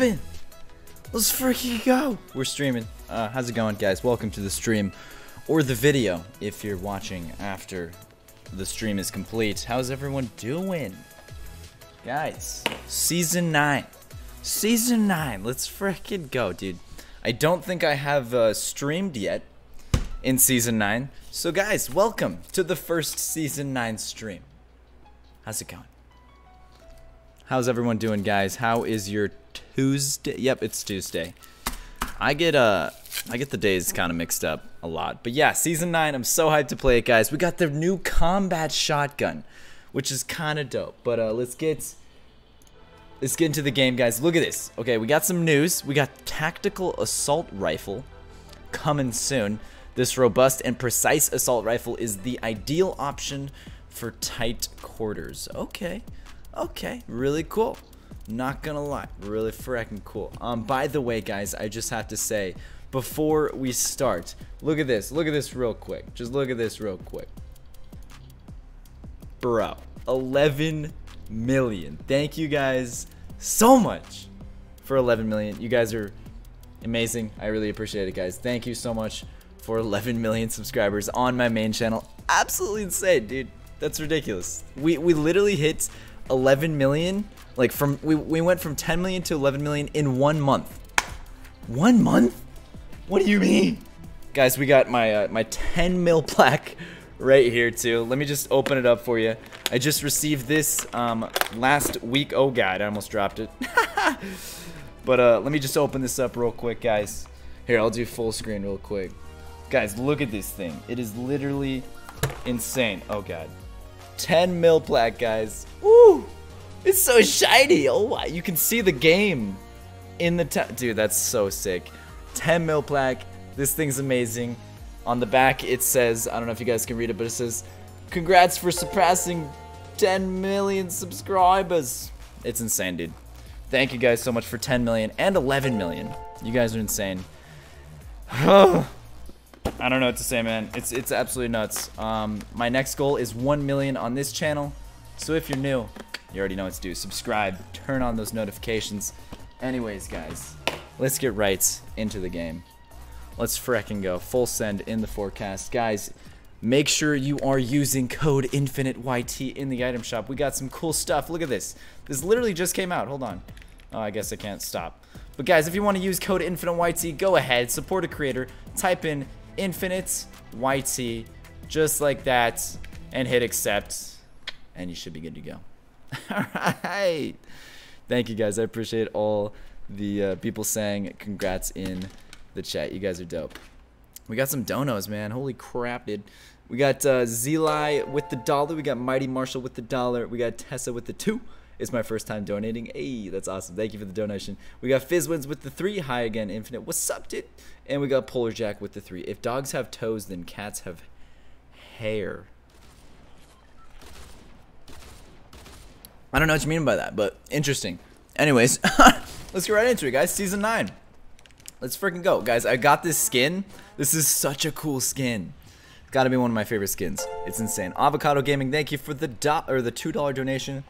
popping. Let's freaking go. We're streaming. Uh, how's it going, guys? Welcome to the stream or the video if you're watching after the stream is complete. How's everyone doing? Guys, season 9. Season 9. Let's freaking go, dude. I don't think I have uh, streamed yet in season 9. So, guys, welcome to the first season 9 stream. How's it going? How's everyone doing, guys? How is your Tuesday? Yep, it's Tuesday. I get uh I get the days kind of mixed up a lot. But yeah, season 9, I'm so hyped to play it, guys. We got the new combat shotgun, which is kind of dope. But uh let's get let's get into the game, guys. Look at this. Okay, we got some news. We got tactical assault rifle coming soon. This robust and precise assault rifle is the ideal option for tight quarters. Okay. Okay, really cool. Not gonna lie, really freaking cool. Um, by the way, guys, I just have to say, before we start, look at this. Look at this real quick. Just look at this real quick. Bro, 11 million. Thank you guys so much for 11 million. You guys are amazing. I really appreciate it, guys. Thank you so much for 11 million subscribers on my main channel. Absolutely insane, dude. That's ridiculous. We we literally hit 11 million like from we, we went from 10 million to 11 million in one month. One month? What do you mean? Guys we got my uh, my 10 mil plaque right here too. Let me just open it up for you. I just received this um last week. Oh god i almost dropped it. But uh let me just open this up real quick guys. Here i'll do full screen real quick. Guys look at this thing. It is literally insane. Oh god. 10 mil plaque, guys. Woo! It's so shiny. Oh, wow. you can see the game in the dude. That's so sick. 10 mil plaque. This thing's amazing. On the back, it says, I don't know if you guys can read it, but it says, "Congrats for surpassing 10 million subscribers." It's insane, dude. Thank you guys so much for 10 million and 11 million. You guys are insane. I don't know what to say, man. It's it's absolutely nuts. Um, my next goal is 1 million on this channel. So if you're new, you already know what to do. Subscribe, turn on those notifications. Anyways, guys, let's get right into the game. Let's fricking go. Full send in the forecast. Guys, make sure you are using code INFINITEYT in the item shop. We got some cool stuff. Look at this. This literally just came out. Hold on. Oh, I guess I can't stop. But guys, if you want to use code INFINITEYT, go ahead, support a creator, type in infinite YT, just like that, and hit accept, and you should be good to go. all right. Thank you guys. I appreciate all the uh, people saying congrats in the chat. You guys are dope. We got some donos, man. Holy crap, dude. We got uh, Zeli with the dollar. We got Mighty Marshall with the dollar. We got Tessa with the two. It's my first time donating. Hey, that's awesome. Thank you for the donation. We got Fizzwins with the three. Hi again, Infinite. What's up, dude? And we got Polar Jack with the three. If dogs have toes, then cats have hair. I don't know what you mean by that, but interesting. Anyways, let's get right into it, guys. Season 9. Let's freaking go. Guys, I got this skin. This is such a cool skin. Gotta be one of my favorite skins. It's insane. Avocado Gaming, thank you for the dot or the two dollar donation.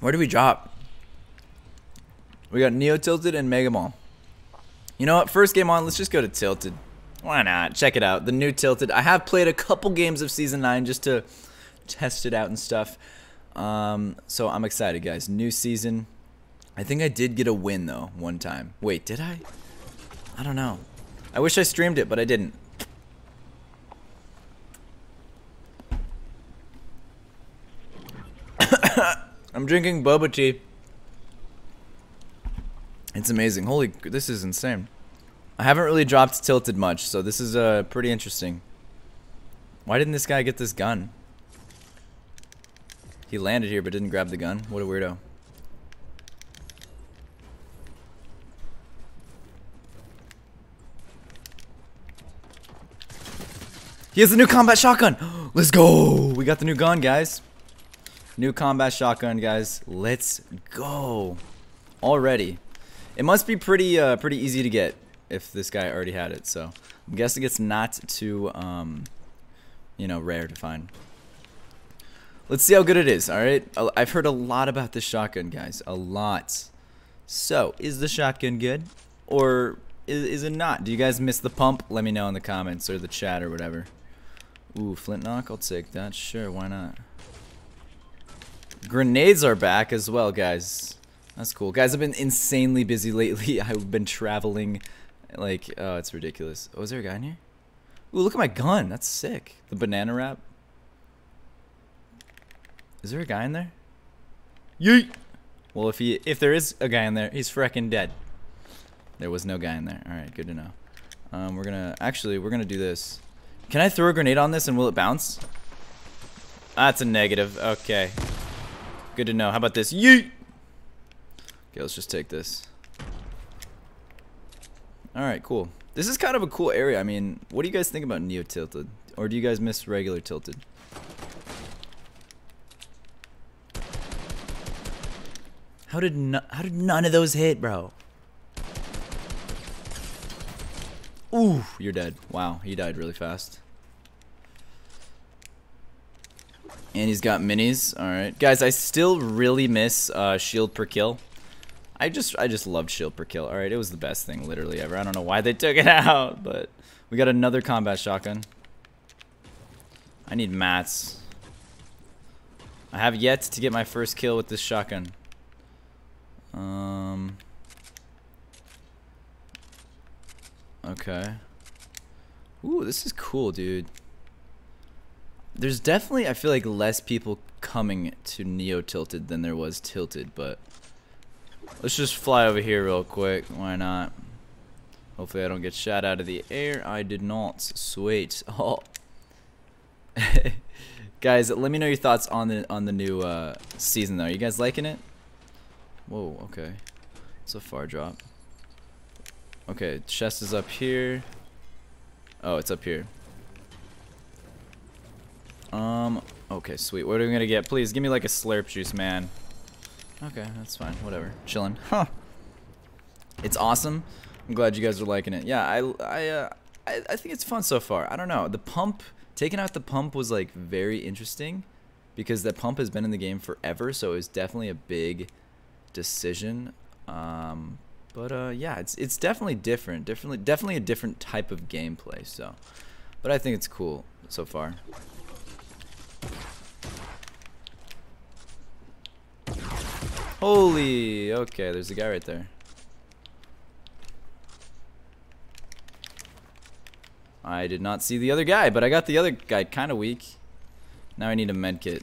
Where do we drop? We got Neo Tilted and Mega Mall. You know what? First game on, let's just go to Tilted. Why not? Check it out. The new Tilted. I have played a couple games of Season 9 just to test it out and stuff. Um, so I'm excited, guys. New season. I think I did get a win, though, one time. Wait, did I? I don't know. I wish I streamed it, but I didn't. I'm drinking boba tea. It's amazing. Holy, this is insane. I haven't really dropped tilted much, so this is uh, pretty interesting. Why didn't this guy get this gun? He landed here but didn't grab the gun. What a weirdo. He has a new combat shotgun. Let's go. We got the new gun, guys. New combat shotgun, guys. Let's go. Already. It must be pretty uh, pretty easy to get if this guy already had it. So I'm guessing it's not too, um, you know, rare to find. Let's see how good it is, alright? I've heard a lot about this shotgun, guys. A lot. So, is the shotgun good? Or is, is it not? Do you guys miss the pump? Let me know in the comments or the chat or whatever. Ooh, flintlock, I'll take that. Sure, why not? Grenades are back as well, guys. That's cool. Guys, I've been insanely busy lately. I've been traveling. Like, oh, it's ridiculous. Oh, is there a guy in here? Ooh, look at my gun. That's sick. The banana wrap. Is there a guy in there? Yeet! Well, if he if there is a guy in there, he's freaking dead. There was no guy in there. All right, good to know. Um, we're gonna actually we're gonna do this. Can I throw a grenade on this and will it bounce? That's a negative. Okay. Good to know. How about this? Yeet! Okay, let's just take this. Alright, cool. This is kind of a cool area. I mean, what do you guys think about Neo Tilted? Or do you guys miss regular Tilted? How did no how did none of those hit, bro? Ooh, you're dead. Wow, he died really fast. And he's got minis. Alright. Guys, I still really miss uh, shield per kill. I just I just loved shield per kill. Alright, it was the best thing literally ever. I don't know why they took it out, but we got another combat shotgun. I need mats. I have yet to get my first kill with this shotgun. Um Okay. Ooh, this is cool, dude. There's definitely, I feel like, less people coming to Neo Tilted than there was Tilted, but let's just fly over here real quick. Why not? Hopefully I don't get shot out of the air. I did not. Sweet. Oh. Guys, let me know your thoughts on the on the new uh, season, though. Are you guys liking it? Whoa, okay. It's a far drop. Okay, chest is up here. Oh, it's up here. Um, okay, sweet. What are we gonna get? Please, give me like a slurp juice, man. Okay, that's fine. Whatever. Chilling. Huh. It's awesome. I'm glad you guys are liking it. Yeah, I, I, uh, I, I think it's fun so far. I don't know. The pump, taking out the pump was like very interesting because that pump has been in the game forever, so it was definitely a big decision. Um, but uh, yeah, it's it's definitely different. Definitely definitely a different type of gameplay. So, but I think it's cool so far. Holy, okay, there's a guy right there. I did not see the other guy, but I got the other guy kind of weak. Now I need a medkit.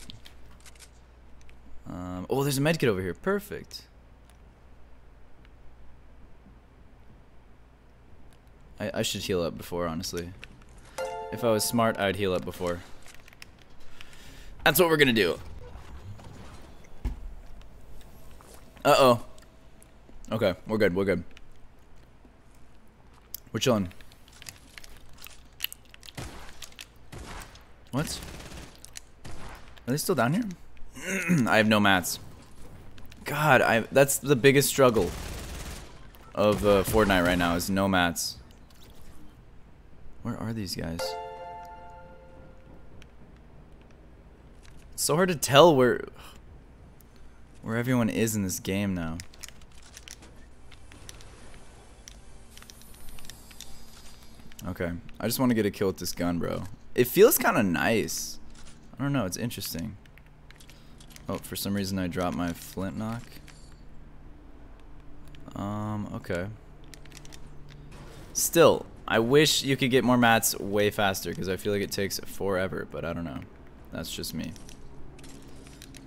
Um, oh, there's a medkit over here. Perfect. I, I should heal up before, honestly. If I was smart, I'd heal up before. That's what we're gonna do. Uh-oh. Okay, we're good, we're good. We're chilling. What? Are they still down here? I have no mats. God, I that's the biggest struggle of uh, Fortnite right now is no mats. Where are these guys? It's so hard to tell where where everyone is in this game now. Okay, I just want to get a kill with this gun, bro. It feels kind of nice. I don't know, it's interesting. Oh, for some reason I dropped my flintlock. Um, okay. Still, I wish you could get more mats way faster because I feel like it takes forever, but I don't know. That's just me.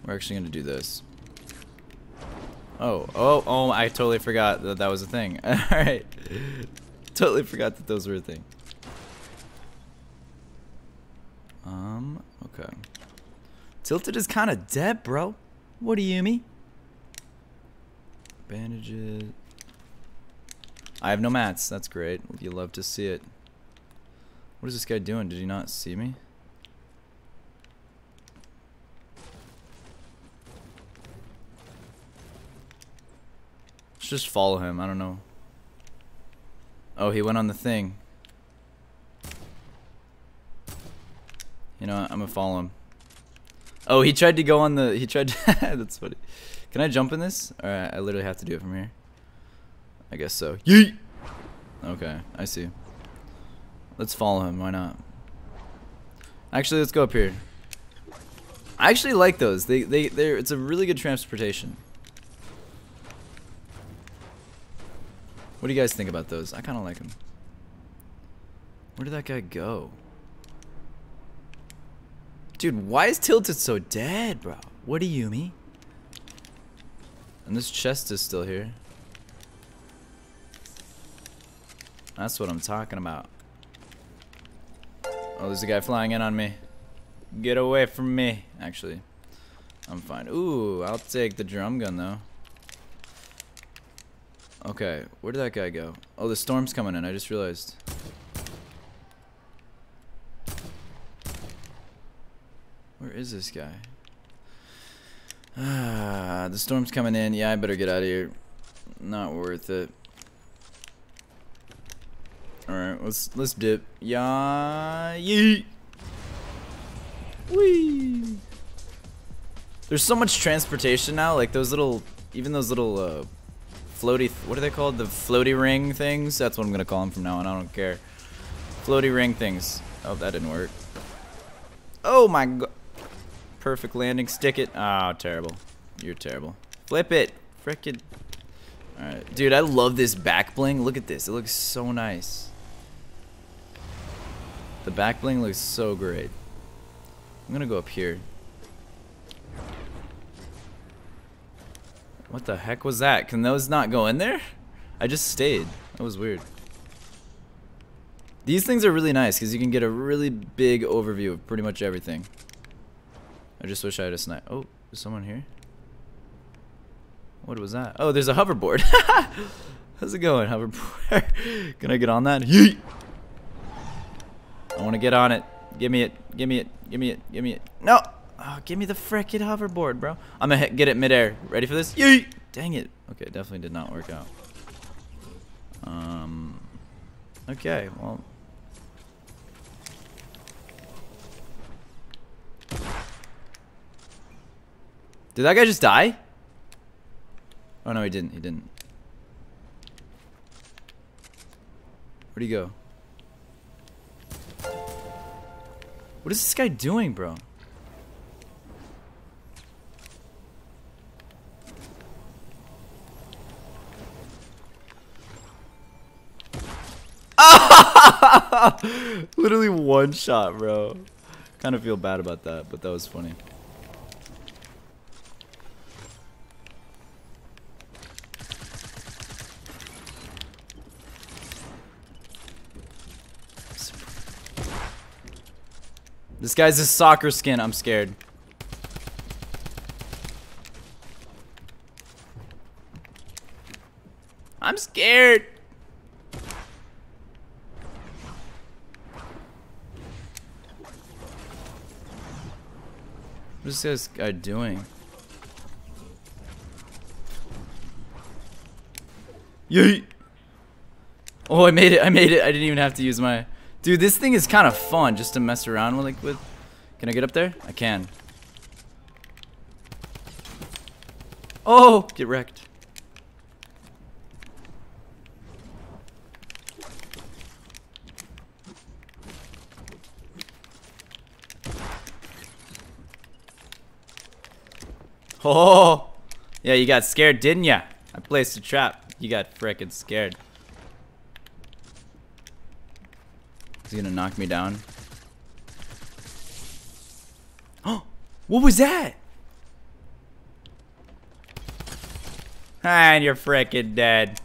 We're actually going to do this. Oh, oh, oh, I totally forgot that that was a thing. Alright. totally forgot that those were a thing. Um, okay. Tilted is kind of dead, bro. What do you mean? Bandages. I have no mats. That's great. You love to see it. What is this guy doing? Did he not see me? Let's just follow him. I don't know. Oh, he went on the thing. You know? I'm gonna follow him. Oh, he tried to go on the. He tried. To that's funny. Can I jump in this? All right, I literally have to do it from here. I guess so. Yeet. Okay, I see. Let's follow him. Why not? Actually, let's go up here. I actually like those. They they they it's a really good transportation. What do you guys think about those? I kind of like them. Where did that guy go? Dude, why is Tilted so dead, bro? What do you mean? And this chest is still here. That's what I'm talking about. Oh, there's a guy flying in on me. Get away from me. Actually, I'm fine. Ooh, I'll take the drum gun, though. Okay, where did that guy go? Oh, the storm's coming in. I just realized. Where is this guy? Ah, the storm's coming in. Yeah, I better get out of here. Not worth it. Alright, let's let's dip. Yeah yeet. Whee! There's so much transportation now, like those little even those little uh floaty what are they called? The floaty ring things? That's what I'm gonna call them from now on, I don't care. Floaty ring things. Oh, that didn't work. Oh my god. Perfect landing. Stick it. Oh, terrible. You're terrible. Flip it. Frickin'. Alright. Dude, I love this back bling. Look at this. It looks so nice. The back bling looks so great. I'm gonna go up here. What the heck was that? Can those not go in there? I just stayed. That was weird. These things are really nice because you can get a really big overview of pretty much everything. I just wish I had a snipe. Oh, is someone here? What was that? Oh, there's a hoverboard. How's it going, hoverboard? Can I get on that? Yeet! I want to get on it. Give me it. Give me it. Give me it. Give me it. No! Oh, give me the frickin' hoverboard, bro. I'm gonna get it midair. Ready for this? Yeet! Dang it. Okay, definitely did not work out. Um. Okay, well. Did that guy just die? Oh no, he didn't. He didn't. Where'd he go? What is this guy doing, bro? Literally one shot, bro. Kind of feel bad about that, but that was funny. This guy's a soccer skin. I'm scared. I'm scared. What is this guy doing? Yeet! Oh, I made it. I made it. I didn't even have to use my... Dude, this thing is kind of fun just to mess around with. Like, with. Can I get up there? I can. Oh, get wrecked. Oh, yeah, you got scared, didn't ya? I placed a trap. You got frickin' scared. Is he gonna knock me down? Oh, what was that? And you're freaking dead.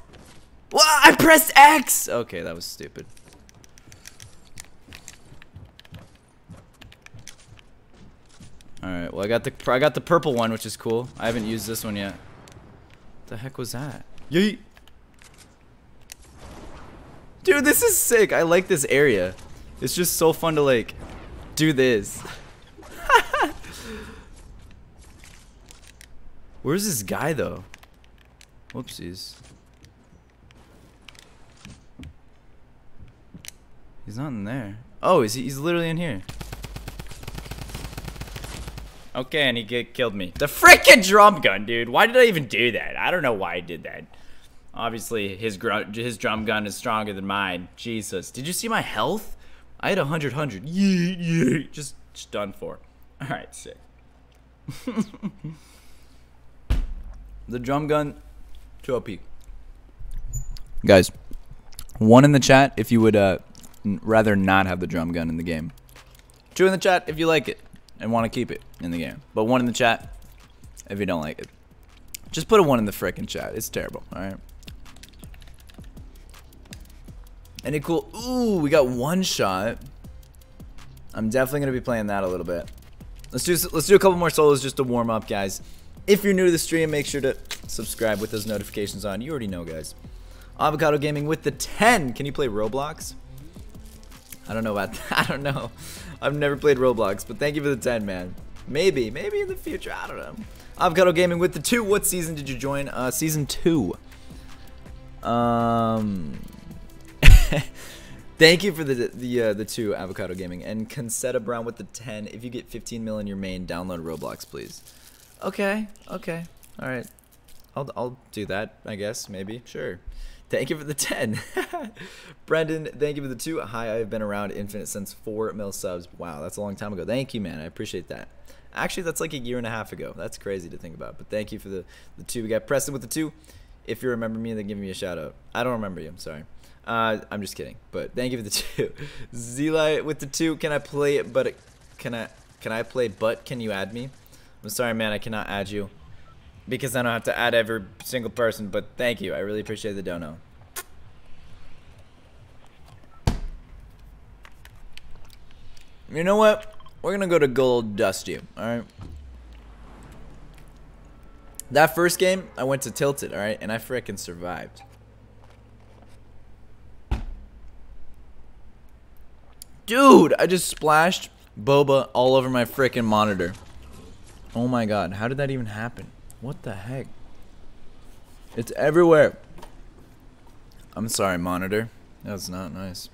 Well, I pressed X! Okay, that was stupid. Alright, well I got the I got the purple one, which is cool. I haven't used this one yet. What the heck was that? Yeet! Dude, this is sick. I like this area. It's just so fun to like do this. Where's this guy though? Whoopsies. He's not in there. Oh, is he? He's literally in here. Okay, and he killed me. The freaking drum gun, dude. Why did I even do that? I don't know why I did that. Obviously, his his drum gun is stronger than mine. Jesus. Did you see my health? I had 100, 100. Yeah, yeah. Just, just done for. All right, sick. the drum gun, 2 OP. Guys, one in the chat if you would uh, rather not have the drum gun in the game. Two in the chat if you like it and want to keep it in the game. But one in the chat if you don't like it. Just put a one in the frickin' chat. It's terrible, alright? Any cool? Ooh, we got one shot. I'm definitely gonna be playing that a little bit. Let's do let's do a couple more solos just to warm up, guys. If you're new to the stream, make sure to subscribe with those notifications on. You already know, guys. Avocado Gaming with the 10. Can you play Roblox? I don't know about that. I don't know. I've never played Roblox, but thank you for the 10, man. Maybe, maybe in the future. I don't know. Avocado Gaming with the 2. What season did you join? Uh, season 2. Um... Thank you for the the uh, the two avocado gaming and Concetta Brown with the 10. If you get 15 mil in your main, download Roblox, please. Okay, okay, all right. I'll I'll do that. I guess maybe sure. Thank you for the 10. Brendan, thank you for the 2. Hi, I've been around Infinite since 4 mil subs. Wow, that's a long time ago. Thank you, man. I appreciate that. Actually, that's like a year and a half ago. That's crazy to think about. But thank you for the, the 2. We got Preston with the 2. If you remember me, then give me a shout out. I don't remember you. I'm sorry. Uh, I'm just kidding. But thank you for the 2. Zeli with the 2. Can I play it, but can I can I play but can you add me? I'm sorry, man. I cannot add you because I don't have to add every single person, but thank you. I really appreciate the dono. You know what? We're gonna go to Gold Dusty, alright? That first game, I went to Tilted, alright? And I fricking survived. Dude, I just splashed boba all over my fricking monitor. Oh my god, how did that even happen? What the heck? It's everywhere. I'm sorry, monitor. That's not nice.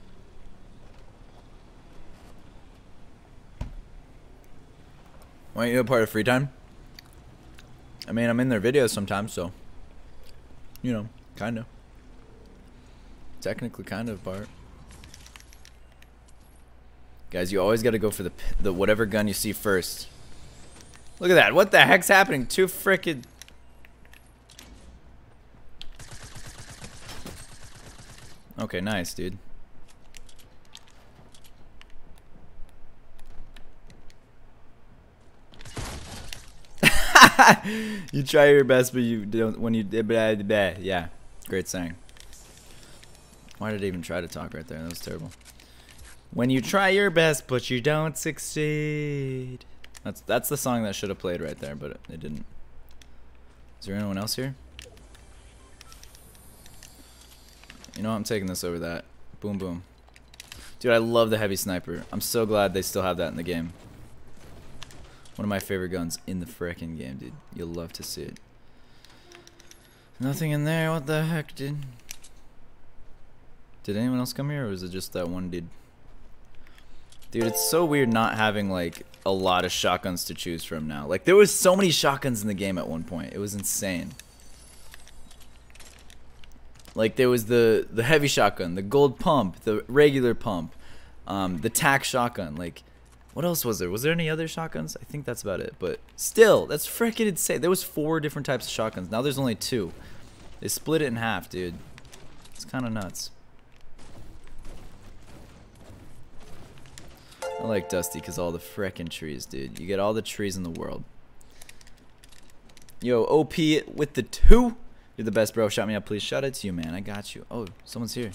Why aren't you a part of free time? I mean, I'm in their videos sometimes, so. You know, kinda. Technically, kind of part. Guys, you always gotta go for the, the whatever gun you see first. Look at that. What the heck's happening? Two frickin'... Okay, nice, dude. you try your best, but you don't when you blah, blah, yeah. Great saying. Why did I even try to talk right there? That was terrible. When you try your best, but you don't succeed. That's that's the song that should have played right there, but it didn't. Is there anyone else here? You know? I'm taking this over that. Boom, boom. Dude, I love the heavy sniper. I'm so glad they still have that in the game. One of my favorite guns in the frickin' game, dude. You'll love to see it. Nothing in there. What the heck, dude? Did anyone else come here, or was it just that one dude? Dude, it's so weird not having, like, a lot of shotguns to choose from now. Like, there was so many shotguns in the game at one point. It was insane. Like, there was the, the heavy shotgun, the gold pump, the regular pump, um, the tac shotgun. Like, what else was there? Was there any other shotguns? I think that's about it. But still, that's freaking insane. There was four different types of shotguns. Now there's only two. They split it in half, dude. It's kind of nuts. I like Dusty because all the frickin' trees, dude. You get all the trees in the world. Yo, OP with the two. You're the best, bro. Shot me up, please. Shout out to you, man. I got you. Oh, someone's here.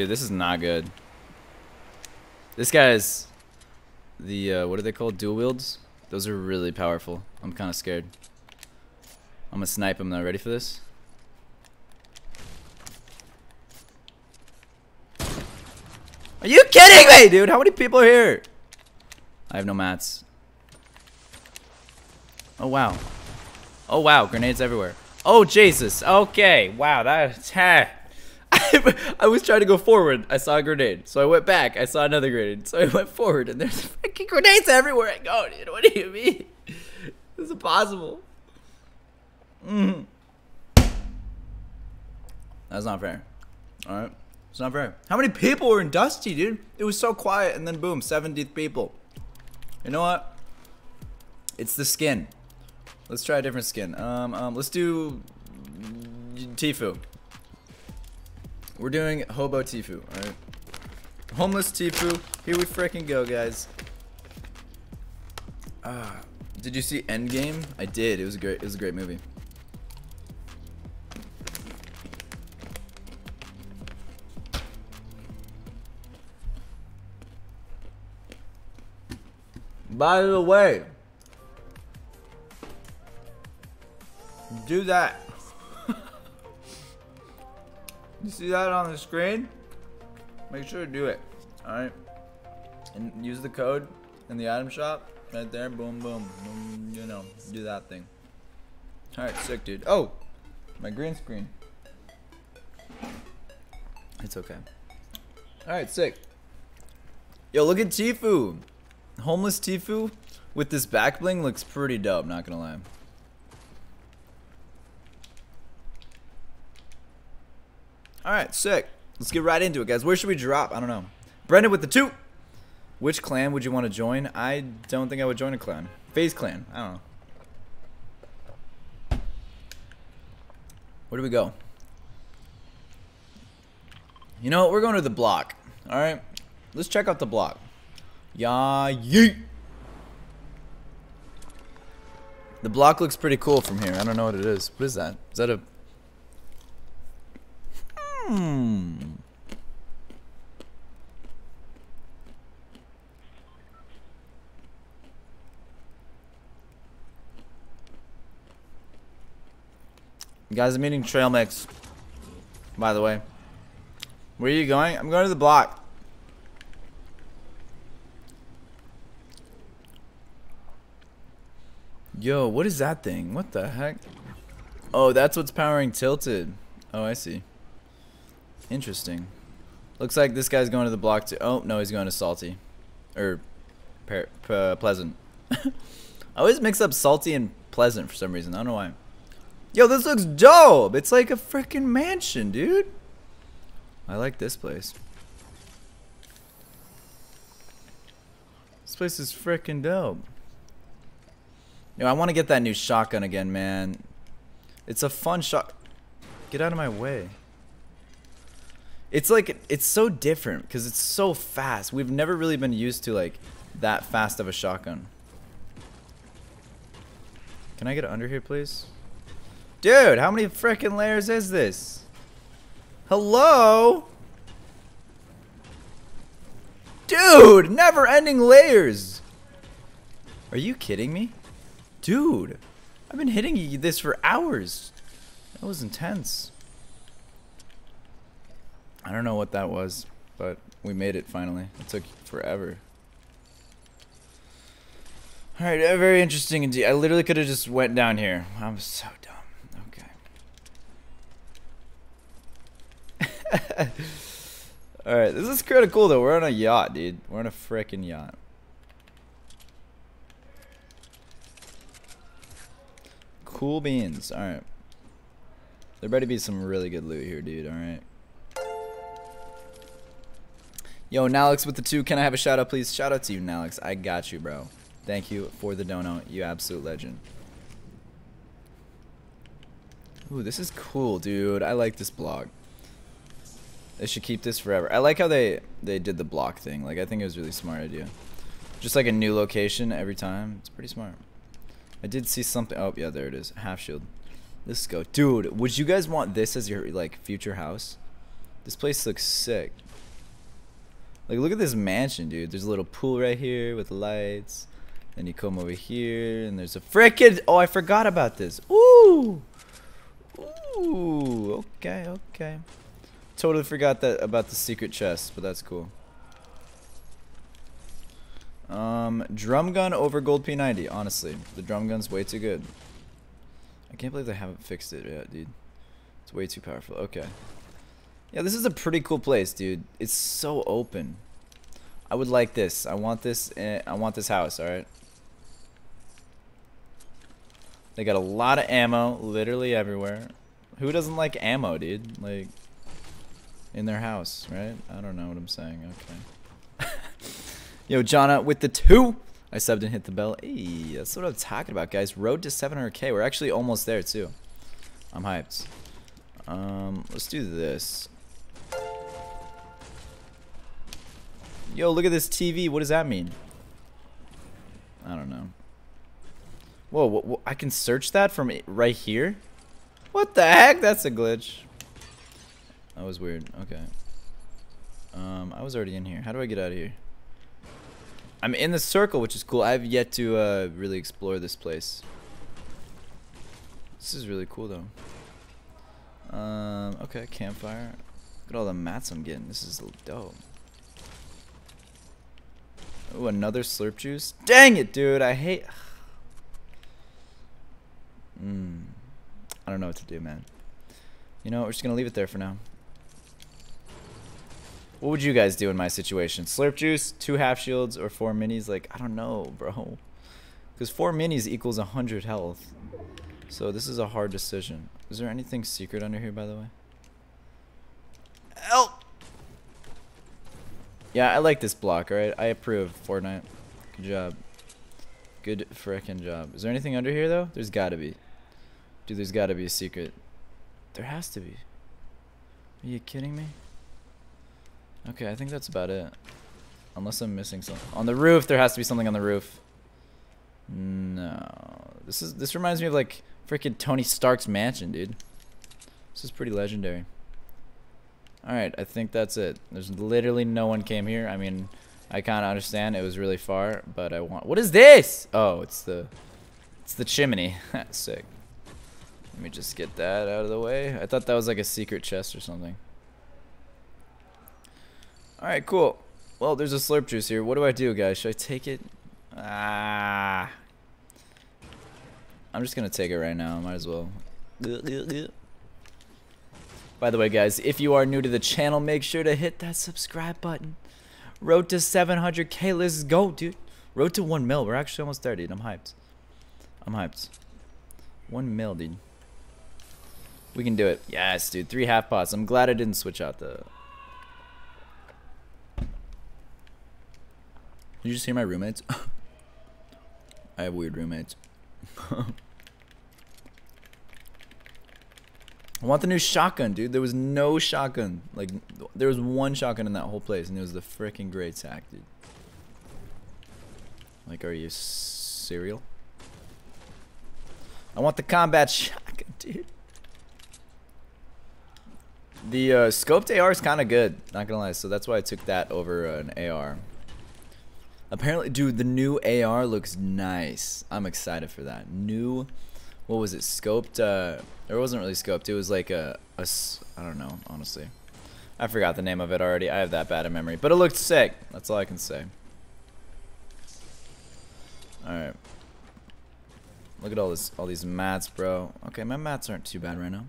Dude, this is not good. This guy's the uh, what are they called? Dual wields. Those are really powerful. I'm kind of scared. I'm gonna snipe him though. Ready for this? Are you kidding me, dude? How many people are here? I have no mats. Oh, wow. Oh, wow. Grenades everywhere. Oh, Jesus. Okay. Wow. That's... I, I was trying to go forward. I saw a grenade. So I went back. I saw another grenade. So I went forward. And there's freaking grenades everywhere I go, dude. What do you mean? This is impossible. Mm. That's not fair. Alright. It's not fair. How many people were in Dusty, dude? It was so quiet. And then boom, 70 people. You know what? It's the skin. Let's try a different skin. Um, um, let's do Tfue. We're doing Hobo Tfue, alright? Homeless Tfue. Here we freaking go, guys. Ah, did you see Endgame? I did. It was a great. It was a great movie. By the way, do that. You see that on the screen? Make sure to do it. Alright. And use the code in the item shop. Right there. Boom, boom. boom you know, do that thing. Alright, sick, dude. Oh! My green screen. It's okay. Alright, sick. Yo, look at Tfue! Homeless Tfue with this back bling looks pretty dope, not gonna lie. Alright, sick. Let's get right into it, guys. Where should we drop? I don't know. Brendan with the two. Which clan would you want to join? I don't think I would join a clan. FaZe clan. I don't know. Where do we go? You know what? We're going to the block. Alright. Let's check out the block. Yeah, yeet. The block looks pretty cool from here. I don't know what it is. What is that? Is that a... Hmm. guys, I'm eating trail mix. By the way. Where are you going? I'm going to the block. Yo, what is that thing? What the heck? Oh, that's what's powering Tilted. Oh, I see. Interesting. Looks like this guy's going to the block to. Oh, no, he's going to Salty. Or uh, Pleasant. I always mix up Salty and Pleasant for some reason. I don't know why. Yo, this looks dope. It's like a freaking mansion, dude. I like this place. This place is freaking dope. Yo, I want to get that new shotgun again, man. It's a fun shot. Get out of my way. It's like, it's so different because it's so fast. We've never really been used to like that fast of a shotgun. Can I get under here, please? Dude, how many freaking layers is this? Hello? Dude, never ending layers. Are you kidding me? Dude, I've been hitting this for hours. That was intense. I don't know what that was, but we made it finally. It took forever. Alright, uh, very interesting indeed. I literally could have just went down here. I'm so dumb. Okay. Alright, this is kind of cool though. We're on a yacht, dude. We're on a freaking yacht. Cool beans. Alright. There better be some really good loot here, dude. Alright. Yo, Nalix with the two. Can I have a shout out, please? Shout out to you, Nalix. I got you, bro. Thank you for the dono. You absolute legend. Ooh, this is cool, dude. I like this blog. They should keep this forever. I like how they they did the block thing. Like, I think it was a really smart idea. Just like a new location every time. It's pretty smart. I did see something. Oh, yeah, there it is. Half shield. Let's go. Dude, would you guys want this as your, like, future house? This place looks sick. Like, look at this mansion, dude. There's a little pool right here with lights. Then you come over here, and there's a frickin' Oh, I forgot about this. Ooh! Ooh! Okay, okay. Totally forgot that about the secret chest, but that's cool. Um, drum gun over gold P90. Honestly, the drum gun's way too good. I can't believe they haven't fixed it yet, dude. It's way too powerful. Okay. Yeah, this is a pretty cool place, dude. It's so open. I would like this. I want this. Eh, I want this house. All right. They got a lot of ammo, literally everywhere. Who doesn't like ammo, dude? Like, in their house, right? I don't know what I'm saying. Okay. Yo, Jonna with the two. I subbed and hit the bell. Hey, that's what I'm talking about, guys. Road to 700k. We're actually almost there, too. I'm hyped. Um, let's do this. Yo, look at this TV. What does that mean? I don't know. Whoa, whoa, whoa, I can search that from right here? What the heck? That's a glitch. That was weird. Okay. Um, I was already in here. How do I get out of here? I'm in the circle, which is cool. I've yet to uh, really explore this place. This is really cool, though. Um, okay, campfire. Look at all the mats I'm getting. This is dope. Oh, another slurp juice? Dang it, dude. I hate... Hmm. I don't know what to do, man. You know, we're just going to leave it there for now. What would you guys do in my situation? Slurp juice, two half shields, or four minis? Like, I don't know, bro. Because four minis equals 100 health. So this is a hard decision. Is there anything secret under here, by the way? Help! Yeah, I like this block, alright? I approve, Fortnite. Good job. Good frickin' job. Is there anything under here, though? There's gotta be. Dude, there's gotta be a secret. There has to be. Are you kidding me? Okay, I think that's about it. Unless I'm missing something. On the roof, there has to be something on the roof. No. This is this reminds me of like freaking Tony Stark's mansion, dude. This is pretty legendary. Alright, I think that's it. There's literally no one came here. I mean, I kind of understand it was really far, but I want... What is this? Oh, it's the... It's the chimney. Sick. Let me just get that out of the way. I thought that was like a secret chest or something. Alright, cool. Well, there's a slurp juice here. What do I do, guys? Should I take it? Ah. I'm just to take it right now. Might as well. By the way, guys, if you are new to the channel, make sure to hit that subscribe button. Road to 700k. Let's go, dude. Road to 1 mil. We're actually almost there, dude. I'm hyped. I'm hyped. 1 mil, dude. We can do it. Yes, dude. Three half pots. I'm glad I didn't switch out the Did you just hear my roommates? I have weird roommates. I want the new shotgun, dude. There was no shotgun. Like, there was one shotgun in that whole place, and it was the freaking great sack, dude. Like, are you serial? I want the combat shotgun, dude. The uh, scoped AR is kind of good, not gonna lie. So that's why I took that over uh, an AR. Apparently, dude, the new AR looks nice. I'm excited for that. New, what was it? Scoped, uh, it wasn't really scoped. It was like a, a, I don't know, honestly. I forgot the name of it already. I have that bad a memory. But it looked sick. That's all I can say. Alright. Look at all this, all these mats, bro. Okay, my mats aren't too bad right now.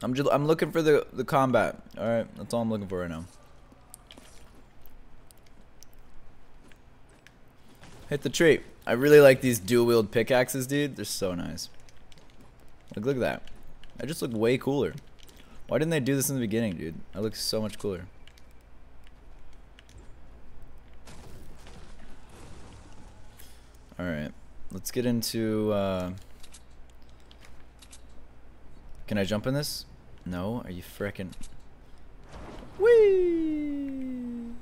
I'm just I'm looking for the the combat. All right, that's all I'm looking for right now. Hit the tree. I really like these dual wield pickaxes, dude. They're so nice. Like, look at that. I just look way cooler. Why didn't they do this in the beginning, dude? I look so much cooler. Alright. Let's get into, uh... Can I jump in this? No? Are you fricking... Whee!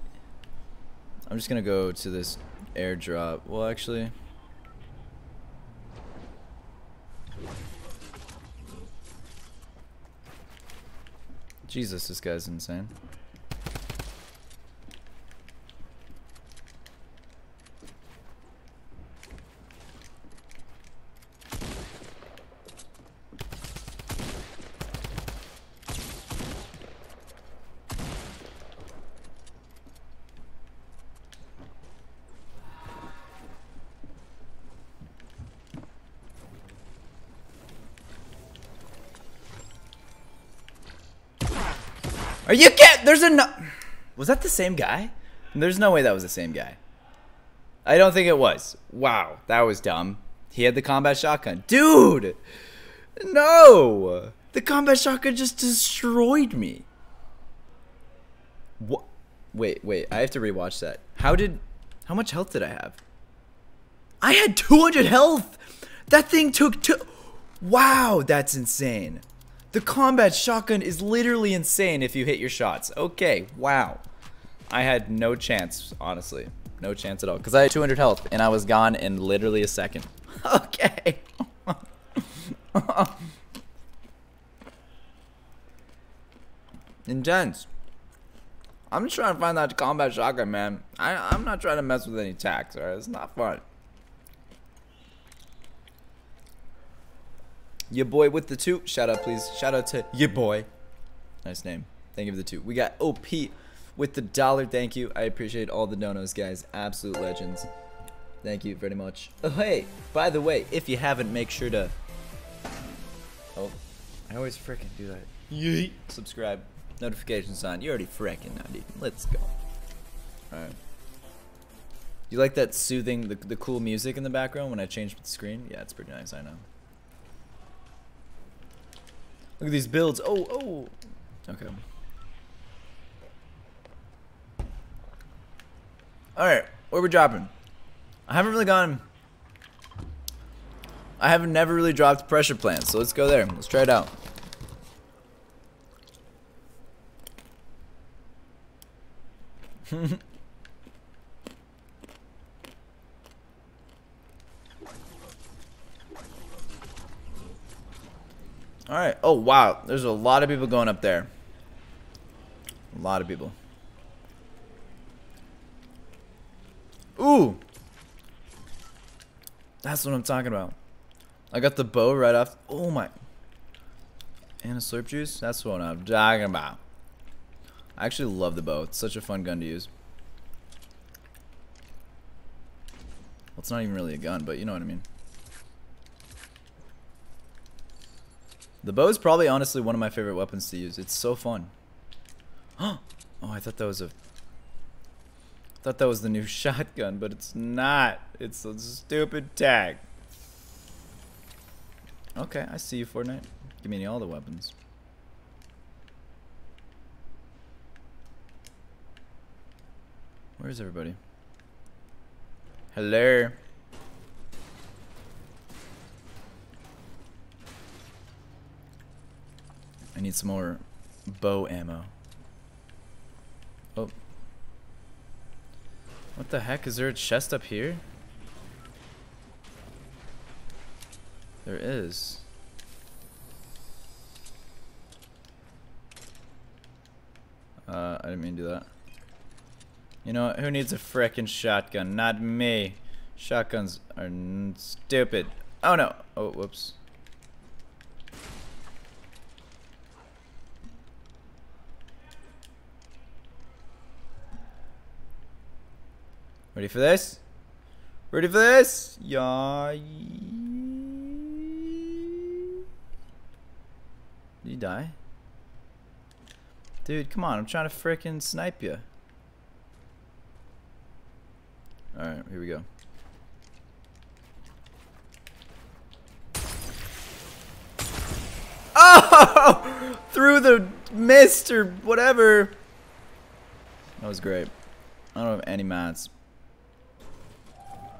I'm just gonna go to this airdrop. Well, actually... Jesus, this guy's insane. Are you get? There's a no. Was that the same guy? There's no way that was the same guy. I don't think it was. Wow, that was dumb. He had the combat shotgun. Dude! No! The combat shotgun just destroyed me. What? Wait, wait. I have to rewatch that. How did... How much health did I have? I had 200 health! That thing took two... Wow, that's insane. The combat shotgun is literally insane if you hit your shots. Okay, wow. I had no chance, honestly. No chance at all. Because I had 200 health, and I was gone in literally a second. okay. Intense. I'm just trying to find that combat shotgun, man. I, I'm not trying to mess with any tacs, alright? It's not fun. Your boy with the two. Shout out, please. Shout out to your boy. Nice name. Thank you for the two. We got OP with the dollar. Thank you. I appreciate all the donos, guys. Absolute legends. Thank you very much. Oh, hey, by the way, if you haven't, make sure to... Oh, I always freaking do that. Yeet. Subscribe. Notifications on. You already freaking know, dude. Let's go. Alright. You like that soothing, the, the cool music in the background when I change the screen? Yeah, it's pretty nice, I know. Look at these builds. Oh, oh. Okay. Alright, where we dropping? I haven't really gone... I haven't never really dropped pressure plants, so let's go there. Let's try it out. Alright. Oh, wow. There's a lot of people going up there. A lot of people. Ooh! That's what I'm talking about. I got the bow right off. Oh my. And a slurp juice? That's what I'm talking about. I actually love the bow. It's such a fun gun to use. Well, it's not even really a gun, but you know what I mean. The bow is probably honestly one of my favorite weapons to use. It's so fun. oh, I thought that was a... thought that was the new shotgun, but it's not. It's a stupid tag. Okay, I see you, Fortnite. Give me all the weapons. Where's everybody? Hello? I need some more bow ammo. Oh. What the heck? Is there a chest up here? There is. Uh, I didn't mean to do that. You know? Who needs a frickin' shotgun? Not me. Shotguns are stupid. Oh no. Oh, whoops. Ready for this? Ready for this? Yeah. Did you die? Dude, come on. I'm trying to frickin' snipe you. Alright, here we go. Oh! Through the mist or whatever. That was great. I don't have any mats.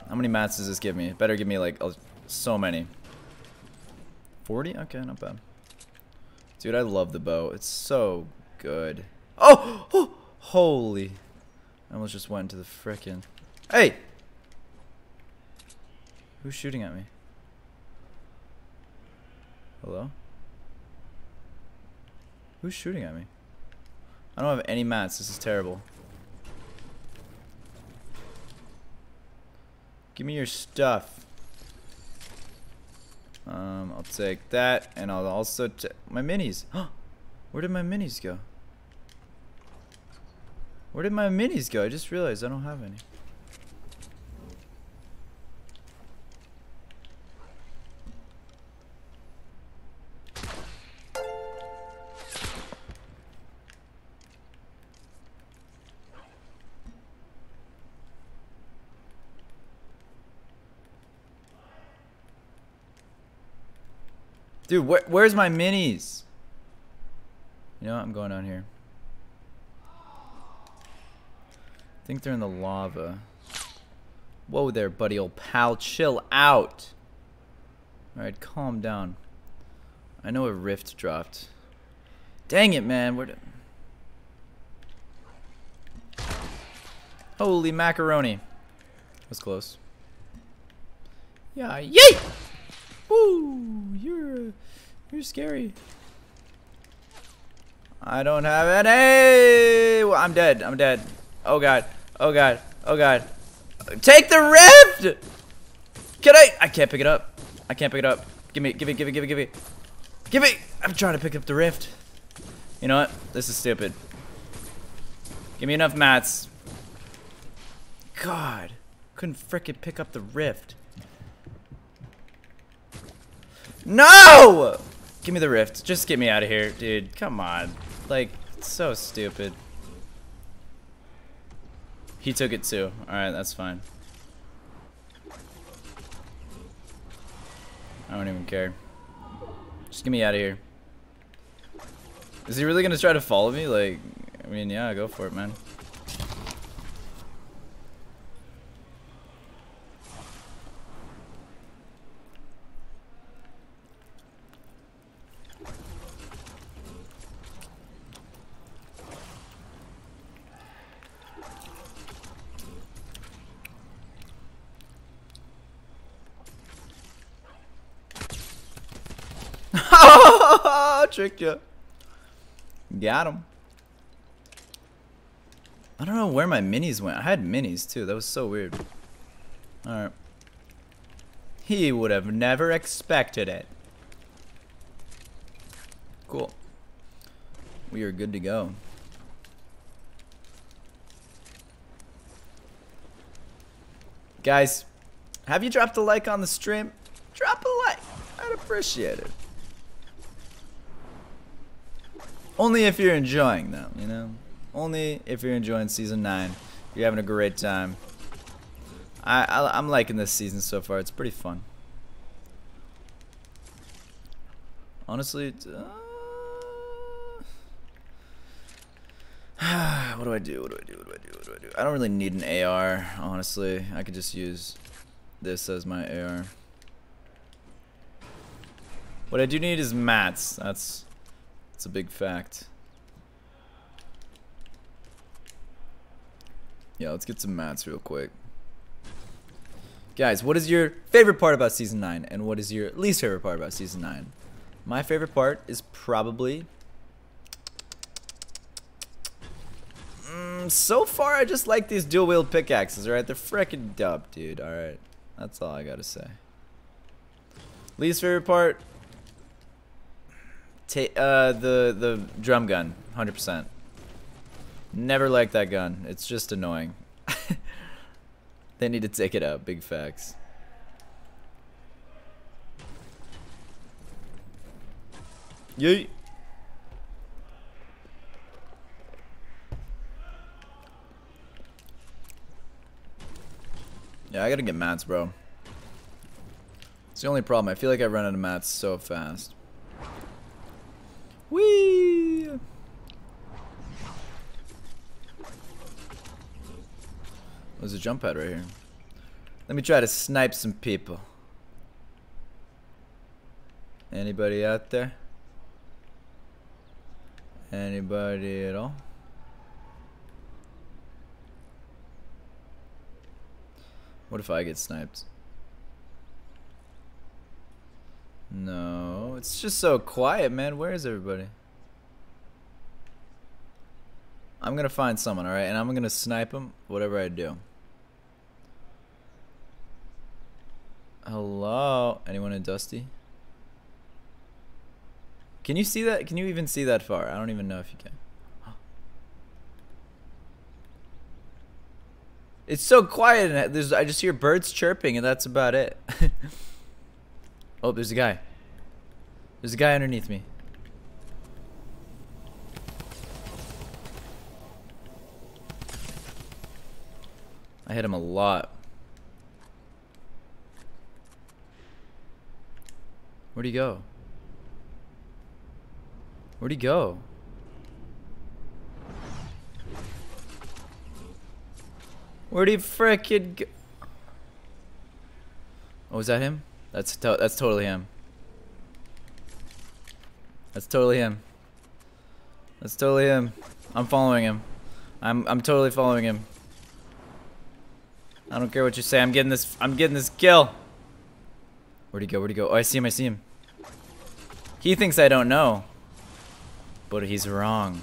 How many mats does this give me? It better give me like so many. 40? Okay, not bad. Dude, I love the bow. It's so good. Oh! oh! Holy. I almost just went into the frickin'. Hey! Who's shooting at me? Hello? Who's shooting at me? I don't have any mats. This is terrible. Give me your stuff. Um, I'll take that, and I'll also take my minis. Where did my minis go? Where did my minis go? I just realized I don't have any. Dude, wh where's my minis? You know what? I'm going on here. I think they're in the lava. Whoa there, buddy old pal. Chill out. Alright, calm down. I know a rift dropped. Dang it, man. Where Holy macaroni. That's close. Yeah, yay! Woo! You're, you're scary. I don't have any. Well, I'm dead. I'm dead. Oh god. Oh god. Oh god. Take the rift! Can I? I can't pick it up. I can't pick it up. Give me, give me. give me. give me. give it. Give me! I'm trying to pick up the rift. You know what? This is stupid. Give me enough mats. God. Couldn't frickin' pick up the rift. No! Give me the rift. Just get me out of here, dude. Come on. Like, so stupid. He took it too. Alright, that's fine. I don't even care. Just get me out of here. Is he really gonna try to follow me? Like, I mean, yeah, go for it, man. Tricked you. Got him. I don't know where my minis went. I had minis too. That was so weird. Alright. He would have never expected it. Cool. We are good to go. Guys, have you dropped a like on the stream? Drop a like. I'd appreciate it. Only if you're enjoying them, you know? Only if you're enjoying Season 9. You're having a great time. I, I, am liking this season so far. It's pretty fun. Honestly, uh, what do I do? What do I do? What do I do? What do I do? I don't really need an AR, honestly. I could just use this as my AR. What I do need is mats. That's it's a big fact. Yeah, let's get some mats real quick. Guys, what is your favorite part about Season 9? And what is your least favorite part about Season 9? My favorite part is probably... Mm, so far, I just like these dual-wield pickaxes, right? They're freaking dope, dude. Alright. That's all I gotta say. Least favorite part? Ta uh, the the drum gun, 100%. Never liked that gun. It's just annoying. they need to take it out. Big facts. Yeet. Yeah, I gotta get mats, bro. It's the only problem. I feel like I run out of mats so fast. Whee! There's a jump pad right here. Let me try to snipe some people. Anybody out there? Anybody at all? What if I get sniped? No, it's just so quiet, man. Where is everybody? I'm gonna find someone, alright? And I'm gonna snipe them, whatever I do. Hello? Anyone in Dusty? Can you see that? Can you even see that far? I don't even know if you can. It's so quiet and there's I just hear birds chirping and that's about it. Oh, there's a guy. There's a guy underneath me. I hit him a lot. Where'd he go? Where'd he go? Where'd he frickin' go? Oh, is that him? That's to that's totally him. That's totally him. That's totally him. I'm following him. I'm I'm totally following him. I don't care what you say. I'm getting this. I'm getting this kill. Where'd he go? Where'd he go? Oh, I see him. I see him. He thinks I don't know. But he's wrong.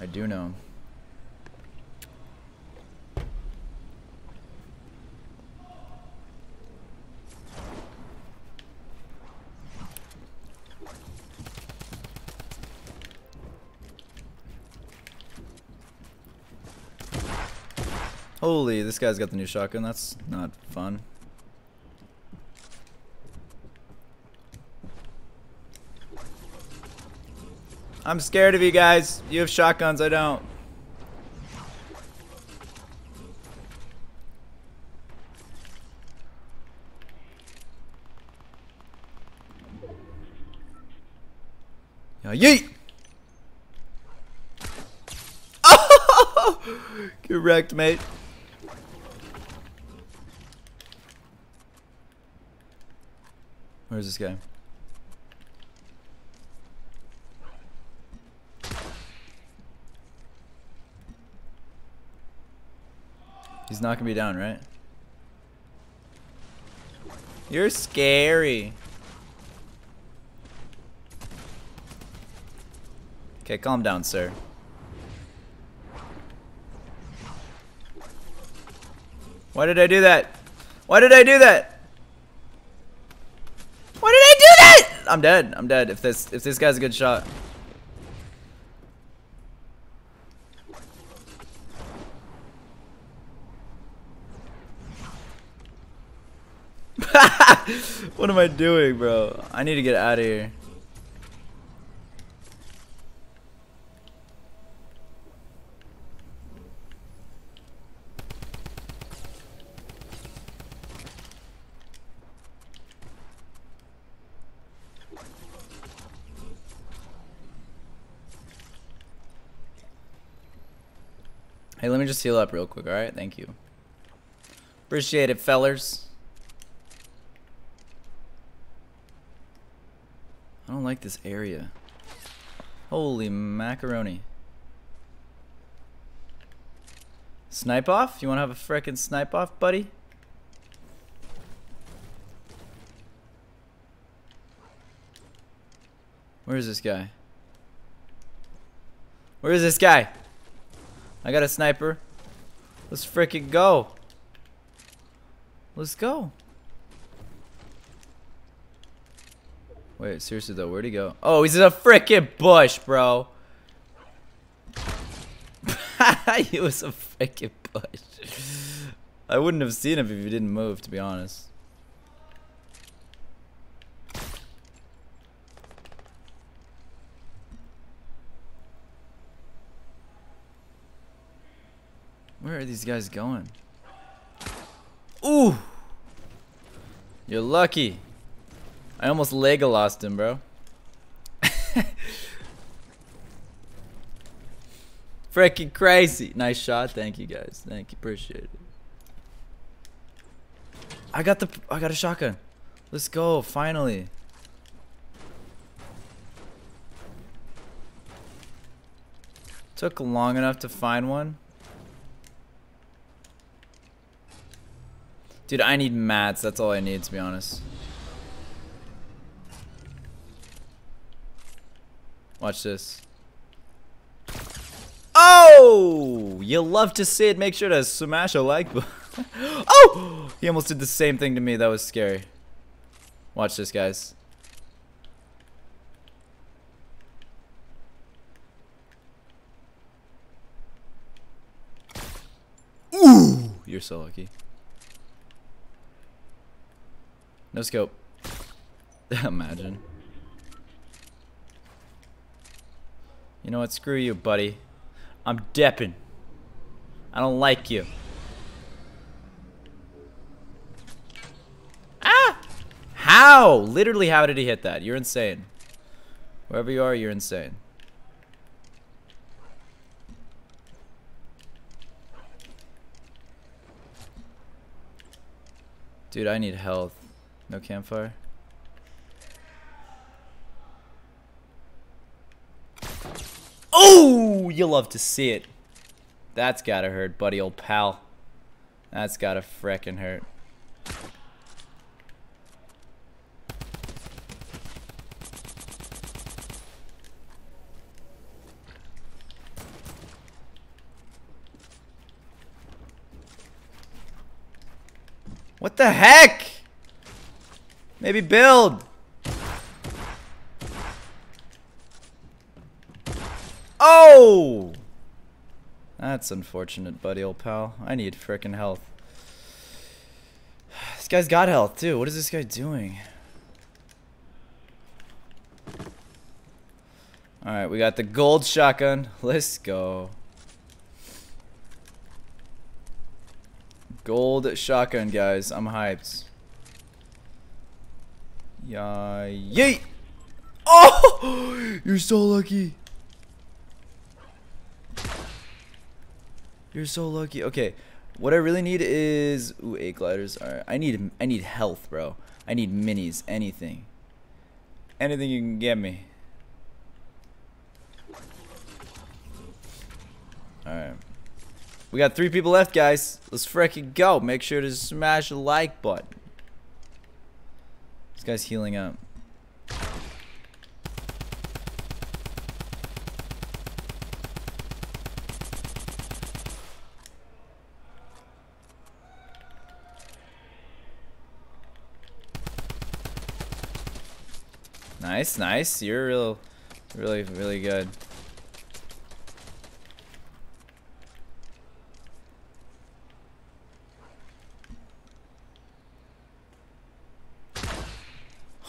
I do know. Holy, this guy's got the new shotgun. That's not fun. I'm scared of you guys. You have shotguns, I don't. Yeah, yeet! Oh! Get wrecked, mate. Where's this guy? He's not gonna be down, right? You're scary. Okay, calm down, sir. Why did I do that? Why did I do that? Why did I do that? I'm dead. I'm dead. If this if this guy's a good shot. what am I doing, bro? I need to get out of here. Hey, let me just heal up real quick, alright? Thank you. Appreciate it, fellers. I don't like this area. Holy macaroni. Snipe off? You wanna have a frickin' snipe off, buddy? Where is this guy? Where is this guy? I got a sniper. Let's frickin' go. Let's go. Wait, seriously though, where'd he go? Oh, he's in a frickin' bush, bro. he was a frickin' bush. I wouldn't have seen him if he didn't move, to be honest. Where are these guys going? Ooh! You're lucky. I almost Lego lost him, bro. Freaking crazy. Nice shot. Thank you guys. Thank you. Appreciate it. I got the I got a shotgun. Let's go, finally. Took long enough to find one. Dude, I need mats. That's all I need, to be honest. Watch this. Oh! You love to see it. Make sure to smash a like button. oh! He almost did the same thing to me. That was scary. Watch this, guys. Ooh! You're so lucky. No scope. Imagine. You know what? Screw you, buddy. I'm depping. I don't like you. Ah! How? Literally, how did he hit that? You're insane. Wherever you are, you're insane. Dude, I need health. No campfire? Oh, you love to see it. That's gotta hurt, buddy, old pal. That's gotta freckin' hurt. What the heck? Maybe build. Oh! That's unfortunate, buddy, old pal. I need frickin' health. This guy's got health, too. What is this guy doing? Alright, we got the gold shotgun. Let's go. Gold shotgun, guys. I'm hyped. Yeah, yeet! Oh! You're so lucky. You're so lucky. Okay, what I really need is ooh eight gliders. All right, I need I need health, bro. I need minis, anything, anything you can get me. All right, we got three people left, guys. Let's freaking go. Make sure to smash the like button. Guy's healing up. Nice, nice. You're real, really, really good.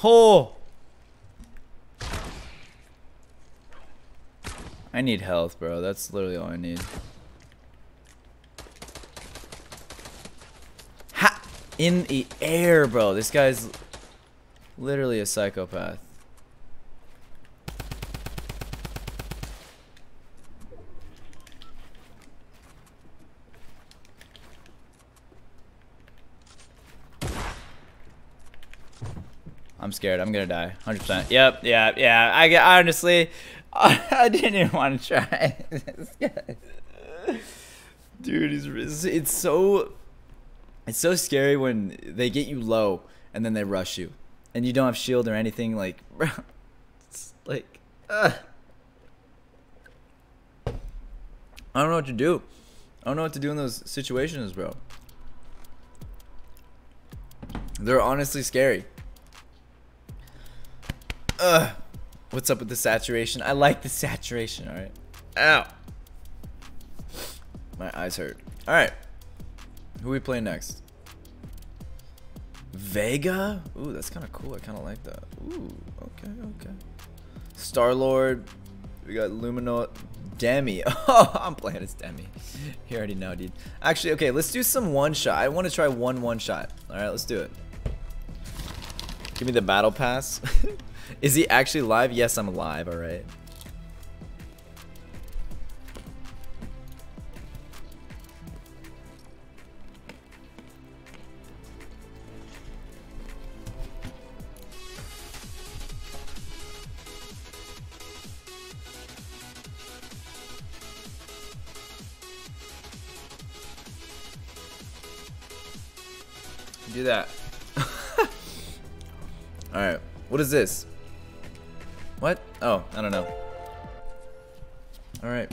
Oh! I need health, bro. That's literally all I need. Ha! In the air, bro. This guy's literally a psychopath. Scared. I'm gonna die. 100%. Yep. Yeah. Yeah. I get. Honestly, I didn't even want to try. Dude, it's, it's so. It's so scary when they get you low and then they rush you, and you don't have shield or anything. Like, bro, it's like, uh. I don't know what to do. I don't know what to do in those situations, bro. They're honestly scary. Ugh. What's up with the saturation? I like the saturation, alright. Ow. My eyes hurt. Alright. Who we playing next? Vega? Ooh, that's kind of cool. I kind of like that. Ooh, okay, okay. Star-Lord. We got Lumino. Demi. Oh, I'm playing as Demi. You already know, dude. Actually, okay, let's do some one-shot. I want to try one one-shot. Alright, let's do it. Give me the battle pass. Is he actually live? Yes, I'm alive. alright. Do that. Alright. What is this? What? Oh, I don't know. Alright.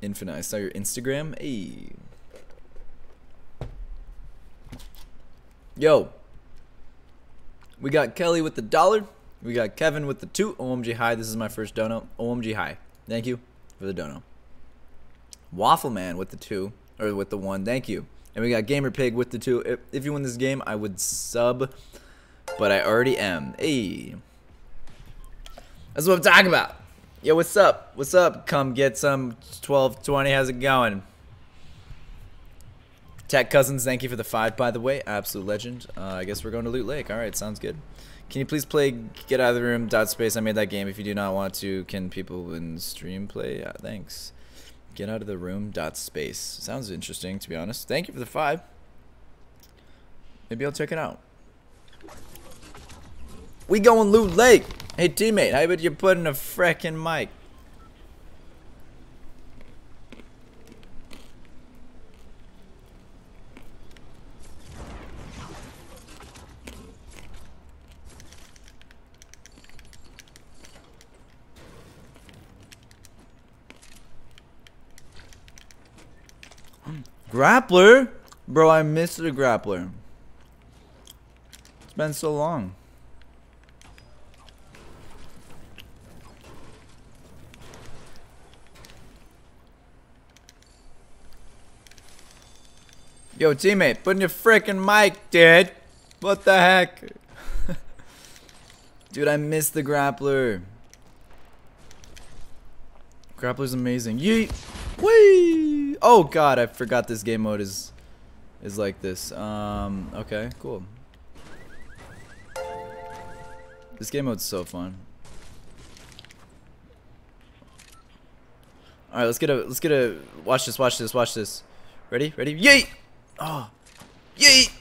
Infinite, I saw your Instagram. Hey. Yo. We got Kelly with the dollar. We got Kevin with the two. OMG hi. This is my first dono. OMG hi. Thank you for the dono. Waffle Man with the two. Or with the one. Thank you. And we got Gamer Pig with the two. If, you win this game, I would sub, but I already am. Hey. That's what I'm talking about. Yo, what's up? What's up? Come get some 1220. How's it going? Tech Cousins, thank you for the five, by the way. Absolute legend. Uh, I guess we're going to Loot Lake. All right, sounds good. Can you please play Get Out of the Room, Dot Space? I made that game. If you do not want to, can people in stream play? Yeah, thanks. Get Out of the Room, Dot Space. Sounds interesting, to be honest. Thank you for the five. Maybe I'll check it out. We going Loot Lake. Hey, teammate, how about you put in a frickin' mic? Grappler? Bro, I missed the grappler. It's been so long. Yo, teammate, put in your freaking mic, dude. What the heck? dude, I missed the grappler. Grappler's amazing. Yeet! Whee! Oh god, I forgot this game mode is is like this. Um, okay, cool. This game mode's so fun. All right, let's get a let's get a watch this, watch this, watch this. Ready? Ready? Yeet! Oh. Yeet!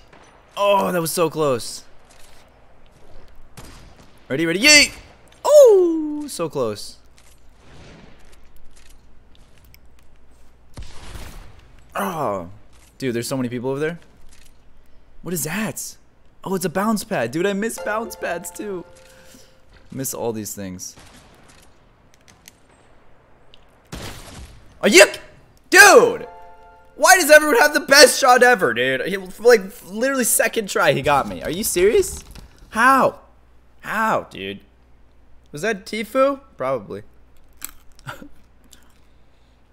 Oh, that was so close. Ready? Ready? Yeet! Oh, so close. Oh, dude, there's so many people over there. What is that? Oh, it's a bounce pad. Dude, I miss bounce pads too. Miss all these things. Are you... Dude! Why does everyone have the best shot ever, dude? He, like, literally second try he got me. Are you serious? How? How, dude? Was that Tfue? Probably.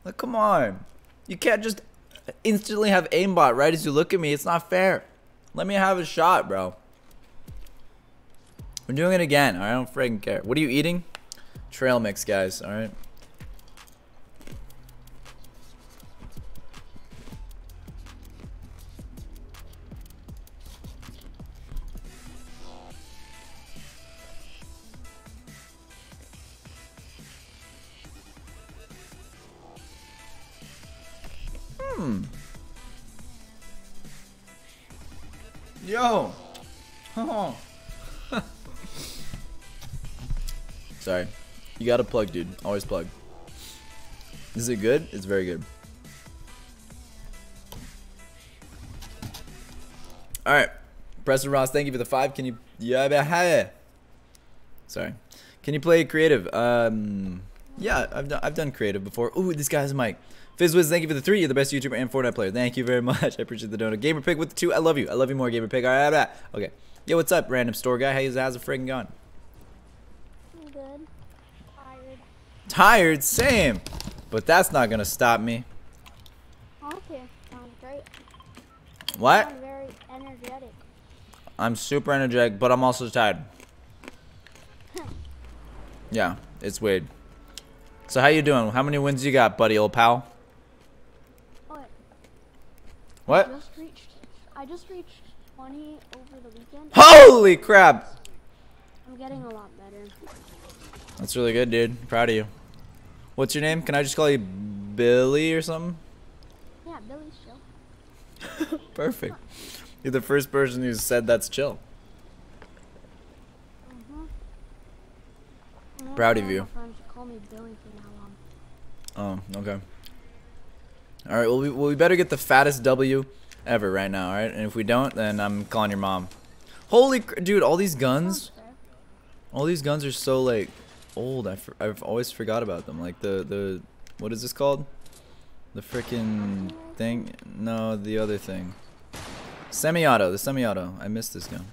like, come on. You can't just instantly have aimbot right as you look at me. It's not fair. Let me have a shot, bro. We're doing it again. All right, I don't freaking care. What are you eating? Trail mix, guys. All right. Hmm. Yo. Oh. Sorry. You gotta plug, dude. Always plug. Is it good? It's very good. Alright. Preston Ross, thank you for the five. Can you yeah Sorry. Can you play creative? Um yeah, I've done I've done creative before. Ooh, this guy's mic. Fizzwiz, thank you for the three. You're the best YouTuber and Fortnite player. Thank you very much. I appreciate the donut. Gamer Pig with the two. I love you. I love you more, Gamer Pig. All right, all right. Okay. Yo, what's up, random store guy? How's, how's it friggin' going? I'm good. Tired. Tired? Same. But that's not going to stop me. Okay. Sounds great. What? I'm very energetic. I'm super energetic, but I'm also tired. yeah, it's weird. So how you doing? How many wins you got, buddy, old pal? What? I just reached. I just reached 20 over the weekend. Holy crap! I'm getting a lot better. That's really good, dude. Proud of you. What's your name? Can I just call you Billy or something? Yeah, Billy's chill. Perfect. You're the first person who said that's chill. Mhm. Proud of you. My friends call me Billy from now on. Oh, okay. All right. Well, we, well, we better get the fattest W ever right now. All right. And if we don't, then I'm calling your mom. Holy, dude! All these guns, all these guns are so like old. I I've always forgot about them. Like the the what is this called? The freaking thing? No, the other thing. Semi-auto. The semi-auto. I missed this gun.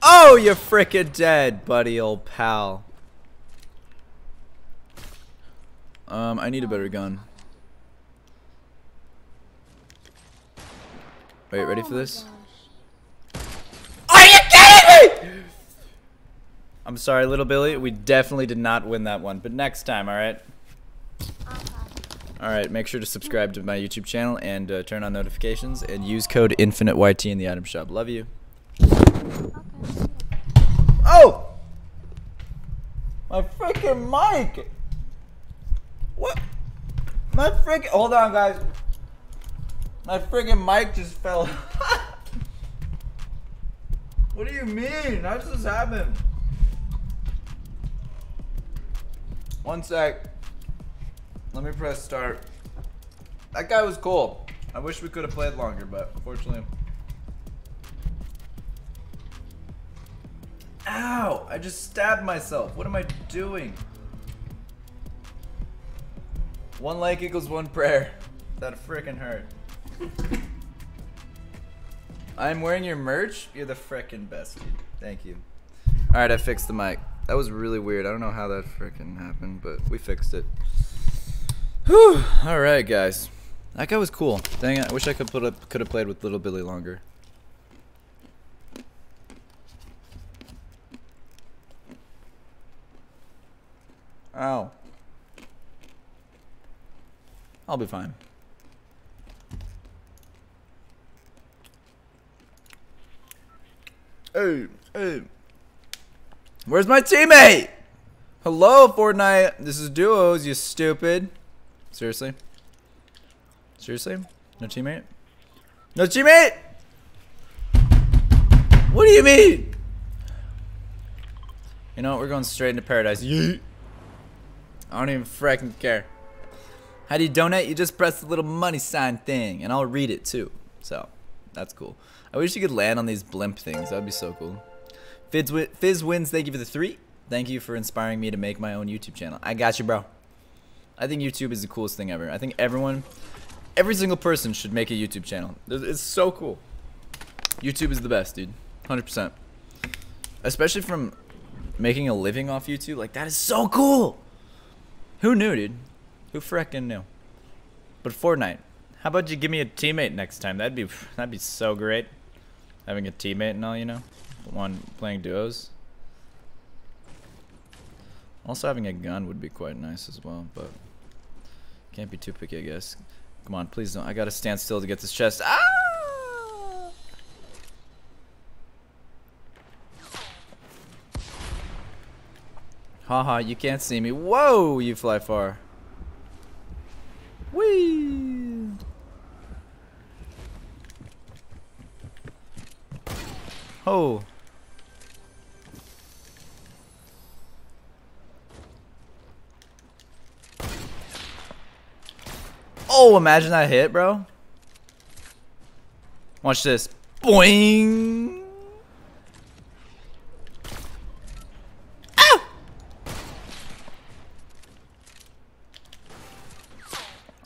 Oh, you're frickin' dead, buddy, old pal. Um, I need a better gun. Wait, ready Oh for this? Are you kidding me? I'm sorry, little Billy. We definitely did not win that one, but next time, all right? All right, make sure to subscribe to my YouTube channel and uh, turn on notifications and use code InfiniteYT in the item shop. Love you. Oh! My freaking mic! What? My freaking. Hold on, guys. My freaking mic just fell. what do you mean? How does this happen? One sec. Let me press start. That guy was cool. I wish we could have played longer, but unfortunately. Ow! I just stabbed myself. What am I doing? One like equals one prayer. That frickin' hurt. I'm wearing your merch. You're the frickin' best, dude. Thank you. Alright, I fixed the mic. That was really weird. I don't know how that frickin' happened, but we fixed it. Whew. Alright, guys. That guy was cool. Dang it. I wish I could put up could have played with Little Billy longer. Ow. I'll be fine. Hey, hey. Where's my teammate? Hello, Fortnite. This is duos, you stupid. Seriously? Seriously? No teammate? No teammate? What do you mean? You know what? We're going straight into paradise. Yeet. I don't even freaking care. How do you donate? You just press the little money sign thing, and I'll read it too. So, that's cool. I wish you could land on these blimp things. That'd be so cool. Fizz, Fizz wins. Thank you for the three. Thank you for inspiring me to make my own YouTube channel. I got you, bro. I think YouTube is the coolest thing ever. I think everyone, every single person should make a YouTube channel. It's so cool. YouTube is the best, dude. 100%. Especially from making a living off YouTube. Like, that is so cool. Who knew, dude? Who frickin' knew? But Fortnite, how about you give me a teammate next time? That'd be that'd be so great. Having a teammate and all, you know, one playing duos. Also having a gun would be quite nice as well, but can't be too picky, I guess. Come on, please don't. I gotta stand still to get this chest. Ah! Haha, you can't see me. Whoa, you fly far. Whee! Oh. Oh, imagine that hit, bro. Watch this. Boing!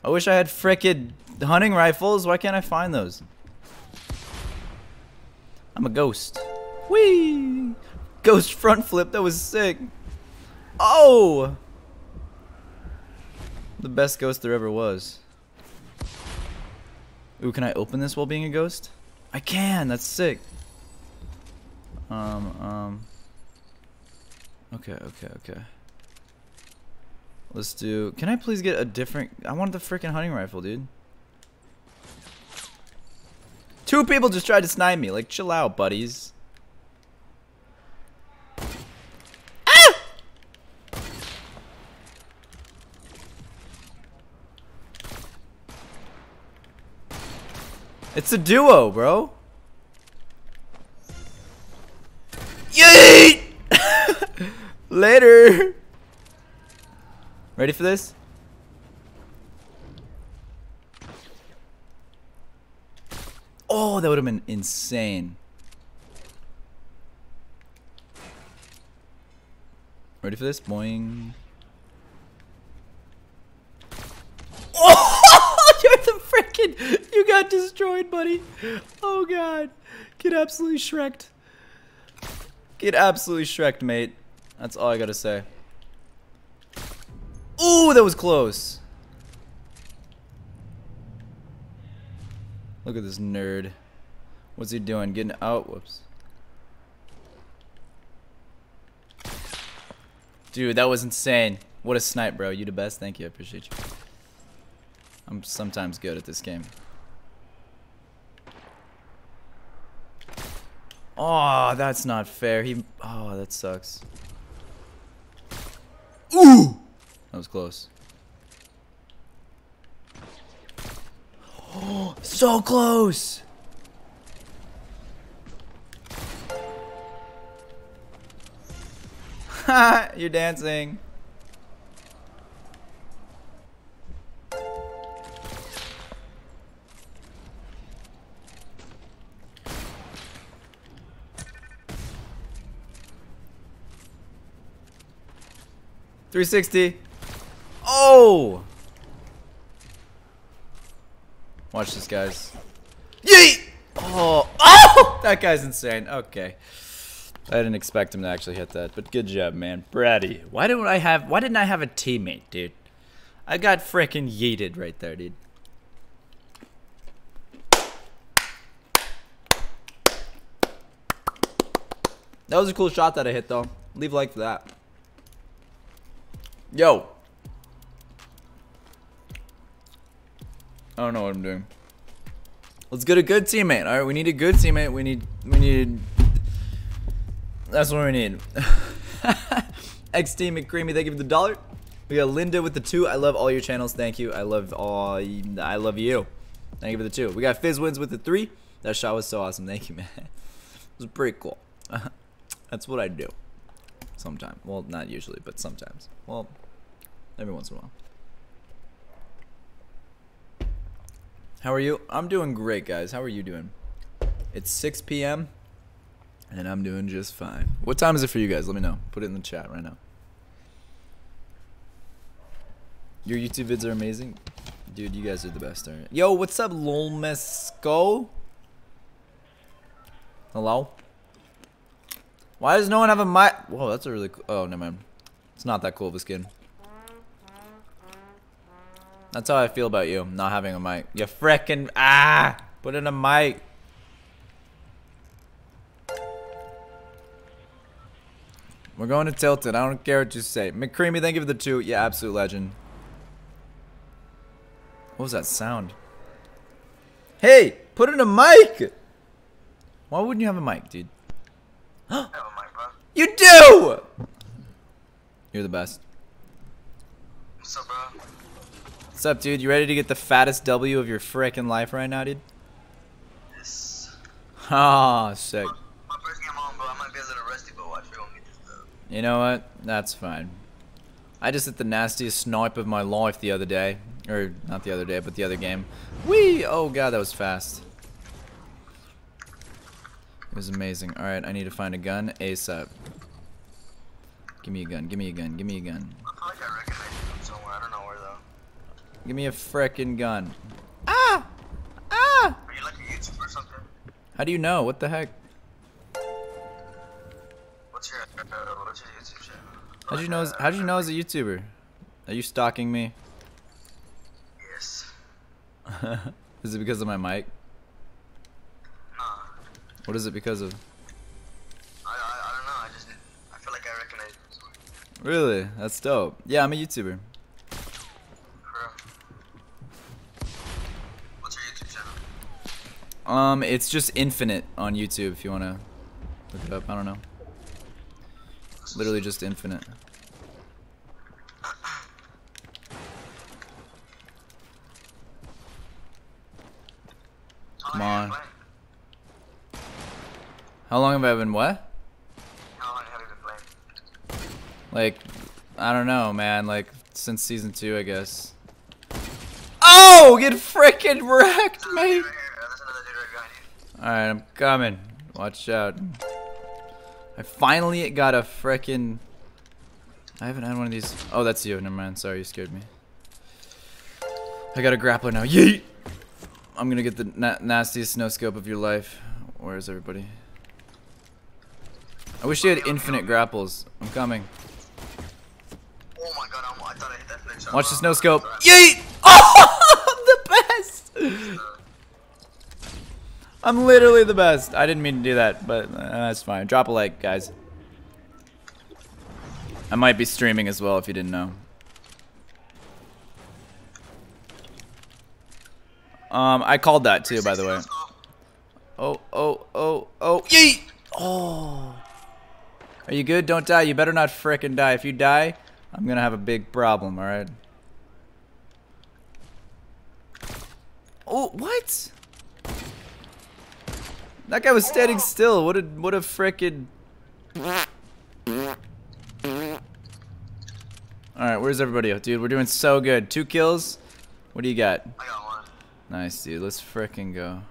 I wish I had frickin' hunting rifles. Why can't I find those? I'm a ghost. Whee! Ghost front flip. That was sick. Oh! The best ghost there ever was. Ooh, can I open this while being a ghost? I can. That's sick. Um, um. Okay, okay, okay. Let's do... Can I please get a different... I want the freaking hunting rifle, dude. Two people just tried to snipe me. Like, chill out, buddies. Ah! It's a duo, bro. Yeet! Later. Ready for this? Oh, that would have been insane. Ready for this? Boing. Oh, you're the freaking. You got destroyed, buddy. Oh, God. Get absolutely shreked. Get absolutely shreked, mate. That's all I gotta say. Ooh, that was close. Look at this nerd. What's he doing? Getting out? Whoops. Dude, that was insane. What a snipe, bro. You the best. Thank you. I appreciate you. I'm sometimes good at this game. Oh, that's not fair. He. Oh, that sucks. Ooh! That was close. Oh, so close! You're dancing. Three sixty. Oh! Watch this, guys. Yeet! Oh, oh! That guy's insane. Okay. I didn't expect him to actually hit that, but good job, man. Bratty. Why didn't I have why didn't I have a teammate, dude? I got freaking yeeted right there, dude. That was a cool shot that I hit though. Leave a like for that. Yo. I don't know what I'm doing. Let's get a good teammate. All right, we need a good teammate. We need we need that's what we need. X Team McCreamy, thank you for the dollar. We got Linda with the two. I love all your channels. Thank you. I love all. I love you. Thank you for the two. We got Fizzwins with the three. That shot was so awesome. Thank you, man. It was pretty cool. That's what I do. Sometimes. Well, not usually, but sometimes. Well, every once in a while. How are you? I'm doing great, guys. How are you doing? It's 6 p.m. And I'm doing just fine. What time is it for you guys? Let me know. Put it in the chat right now. Your YouTube vids are amazing. Dude, you guys are the best, alright? Yo, what's up, Lolmesco? Hello? Why does no one have a mic? Whoa, that's a really cool. Oh, no, man. It's not that cool of a skin. That's how I feel about you, not having a mic. You frickin' ah! Put in a mic. We're going to Tilted. I don't care what you say. McCreamy, thank you for the two. Yeah, absolute legend. What was that sound? Hey, put in a mic! Why wouldn't you have a mic, dude? mic. You do! You're the best. What's up, bro? What's up, dude? You ready to get the fattest W of your frickin' life right now, dude? This. Ah, sick. My first game on, bro. I might be a little rusty, but watch. We're gonna get this. You know what? That's fine. I just hit the nastiest snipe of my life the other day. Or, not the other day, but the other game. Whee! Oh god, that was fast. It was amazing. Alright, I need to find a gun ASAP. Give me a gun, give me a gun, give me a gun. Give me a frickin' gun. Ah! Ah! Are you like a YouTuber or something? How do you know? What the heck? What's your, uh, what's your YouTube channel? How'd you know? How'd you know as a YouTuber? Are you stalking me? Yes. is it because of my mic? Nah. What is it because of? I, I, I don't know. I just, I feel like I recognize you from somewhere. Really? That's dope. Yeah, I'm a YouTuber. Um, it's just Infinite on YouTube if you wanna look it up. I don't know. Literally just Infinite. Come on. How long have I been what? Like, I don't know, man. Like since season two, I guess. Oh, get freaking wrecked, mate. right here. There's another dude right behind you. All right, I'm coming. Watch out. I finally got a frickin' I haven't had one of these. Oh, that's you. Never mind. Sorry, you scared me. I got a grappler now. Yeet! I'm gonna get the na nastiest no scope of your life. Where is everybody? I wish you had infinite grapples. I'm coming. Oh my god, I'm, I thought I hit that. Watch this no scope. Yeet! Oh, the best! I'm literally the best. I didn't mean to do that, but uh, that's fine. Drop a like, guys. I might be streaming as well if you didn't know. Um, I called that too, by the way. Oh, oh, oh, oh, yeet! Oh. Are you good? Don't die. You better not frickin' die. If you die, I'm gonna have a big problem, alright? Oh, what? That guy was standing still. What a, what a frickin'... Alright, where's everybody? Dude, we're doing so good. Two kills. What do you got? I got one. Nice, dude. Let's frickin' go.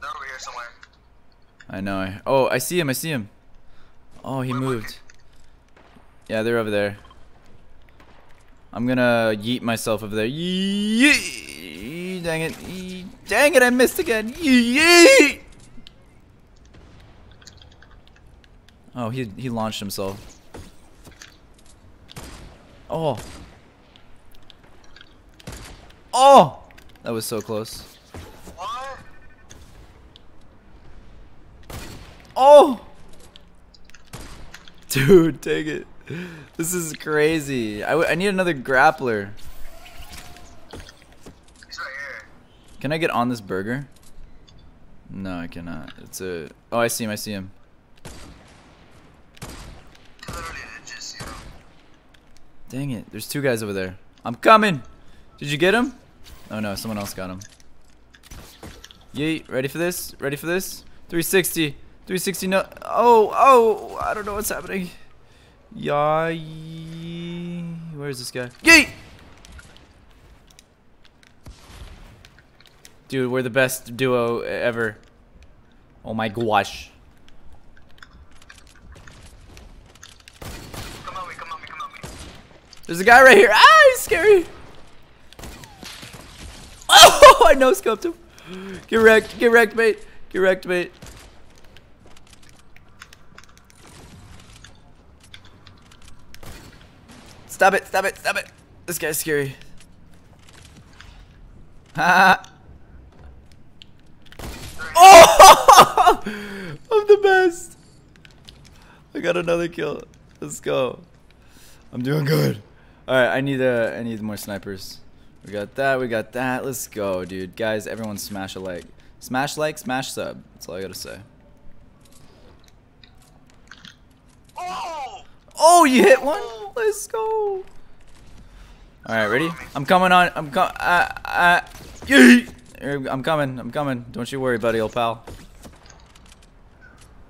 They're over here somewhere. I know. I, oh, I see him. I see him. Oh, he moved. Yeah, they're over there. I'm gonna yeet myself over there. Yeet! Dang it. Yeet. Dang it, I missed again. Yeet! Oh, he, he launched himself. Oh. Oh! That was so close. Oh! Dude, take it. This is crazy. I, w- I need another grappler. He's right here. Can I get on this burger? No, I cannot. It's a. Oh, I see him. I see him. He literally just, you know. Dang it. There's two guys over there. I'm coming. Did you get him? Oh no, someone else got him. Yeet. Ready for this? Ready for this? 360. 360. No. Oh, oh. I don't know what's happening. Yeah. Where is this guy? Yeet. Dude, we're the best duo ever. Oh my gosh. On me, on me, come on me. There's a guy right here. Ah, he's scary. Oh, I no scoped him. Get wrecked. Get wrecked, mate. Get wrecked, mate. Stop it. Stop it. Stop it. This guy's scary. Oh! I'm the best. I got another kill. Let's go. I'm doing good. All right, I need uh, I need more snipers. We got that. We got that. Let's go, dude. Guys, everyone smash a like. Smash like, smash sub. That's all I gotta say. Oh! Oh, you hit one. Let's go. All right, ready? I'm coming on. I'm coming. Uh, uh. I'm coming. I'm coming. Don't you worry, buddy, old pal.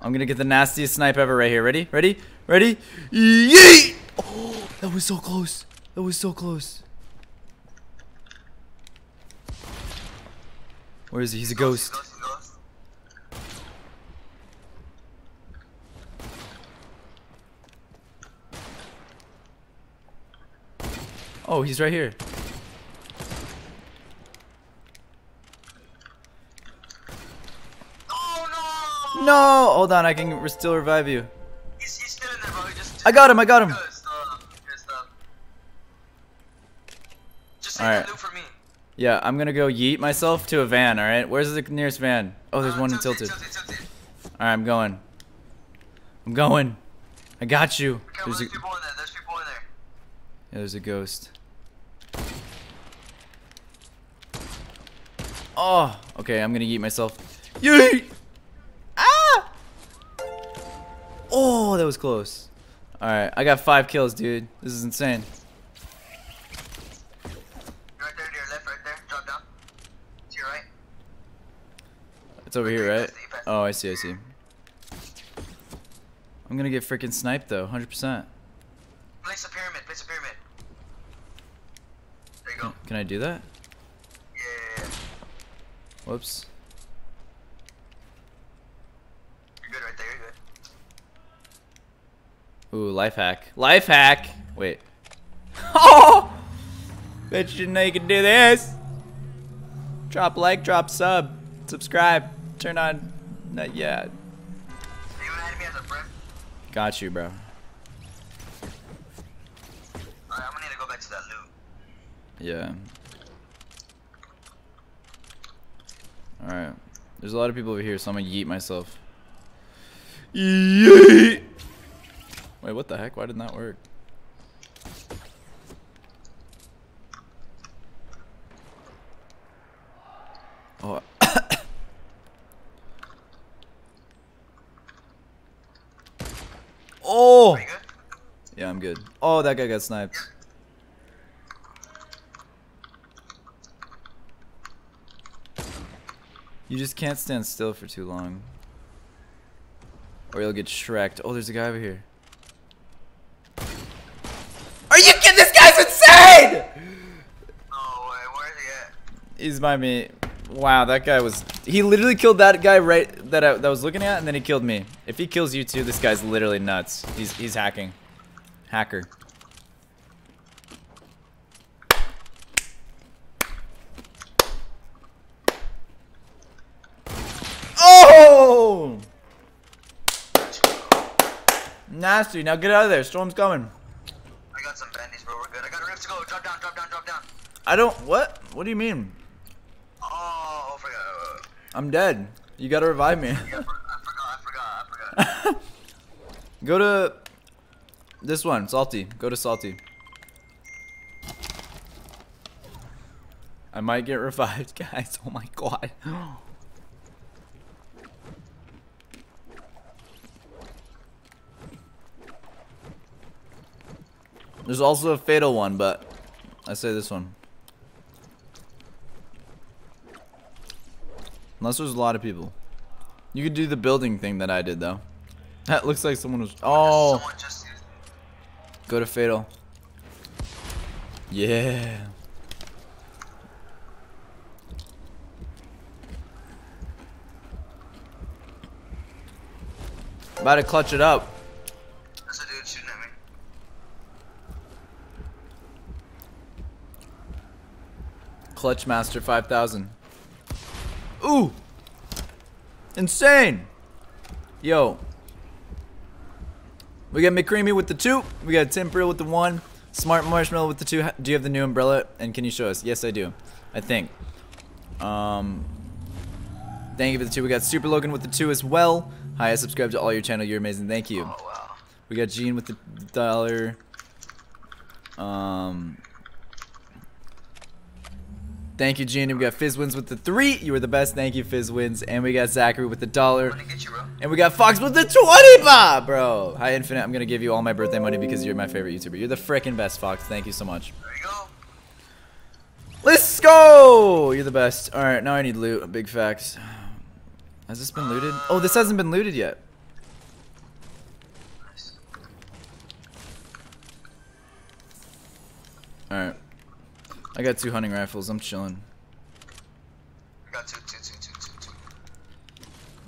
I'm gonna get the nastiest snipe ever right here. Ready? Ready? Ready? Yeet! Oh, that was so close. That was so close. Where is he? He's a ghost. Oh, he's right here. Oh no! No! Hold on, I can re- still revive you. He's, he's still in there, bro. He just, just I got him. I got him. Good stuff. Good stuff. Just say Alright. for me. Yeah, I'm gonna go yeet myself to a van. All right, where's the nearest van? Oh, there's Uh, one in tilted, tilted. tilted, tilted. All right, I'm going. I'm going. I got you. Well, There's a, people in there. There's people in there. yeah, there's a ghost. Oh, okay. I'm gonna eat myself. Yeet! Ah! Oh, that was close. All right, I got five kills, dude. This is insane. Right there to your left, right there. Drop down. To your right. It's over here, right? that's the- that's Oh, I see. I see. I'm gonna get freaking sniped though, 100%. Place a pyramid. Place a pyramid. There you go. Can I do that? Whoops. You're good right there. You're good. Ooh, life hack. Life hack! Wait. Oh! Bet you didn't know you could do this. Drop like, drop sub, subscribe, turn on. Not yet. You added me as a friend. Got you, bro. Alright, I'm gonna need to go back to that loot. Yeah. Alright. There's a lot of people over here, so I'm gonna yeet myself. Yeet! Wait, what the heck? Why didn't that work? Oh. oh. Are you good? Yeah, I'm good. Oh, that guy got sniped. You just can't stand still for too long. Or you'll get shreked. Oh, there's a guy over here. Are you kidding? This guy's insane! No way. Where is he at? He's by me. Wow, that guy was. He literally killed that guy right that I, that was looking at, and then he killed me. If he kills you too, this guy's literally nuts. He's he's hacking, hacker. Oh! Nasty. Now get out of there. Storm's coming. I got some bandies, bro. We're good. I got a rift to go. Drop down, drop down, drop down. I don't. What? What do you mean? Oh, I forgot. I'm dead. You gotta revive me. Yeah, I forgot, I forgot, I forgot. Go to this one, salty. Go to salty. I might get revived, guys. Oh my god. There's also a fatal one, but I say this one. Unless there's a lot of people. You could do the building thing that I did though. That looks like someone was. Oh, go to fatal. Yeah. About to clutch it up. There's a dude shooting at me. Clutch Master 5000. Ooh! Insane! Yo. We got McCreamy with the two. We got Tim with the one. Smart Marshmallow with the two. Do you have the new umbrella? And can you show us? Yes, I do. I think. Um. Thank you for the two. We got Super Logan with the two as well. Hi, I subscribe to all your channel. You're amazing. Thank you. Oh, wow. We got Gene with the dollar. Um. Thank you, Gene. We got Fizzwins with the three. You were the best. Thank you, Fizzwins. And we got Zachary with the dollar. You. And we got Fox with the 20 bob, bro. Hi, Infinite. I'm going to give you all my birthday money because you're my favorite YouTuber. You're the freaking best, Fox. Thank you so much. There you go. Let's go! You're the best. All right, now I need loot. Big facts. Has this been looted? Oh, this hasn't been looted yet. All right. I got two hunting rifles. I'm chilling. I got two, two, two, two, two, two.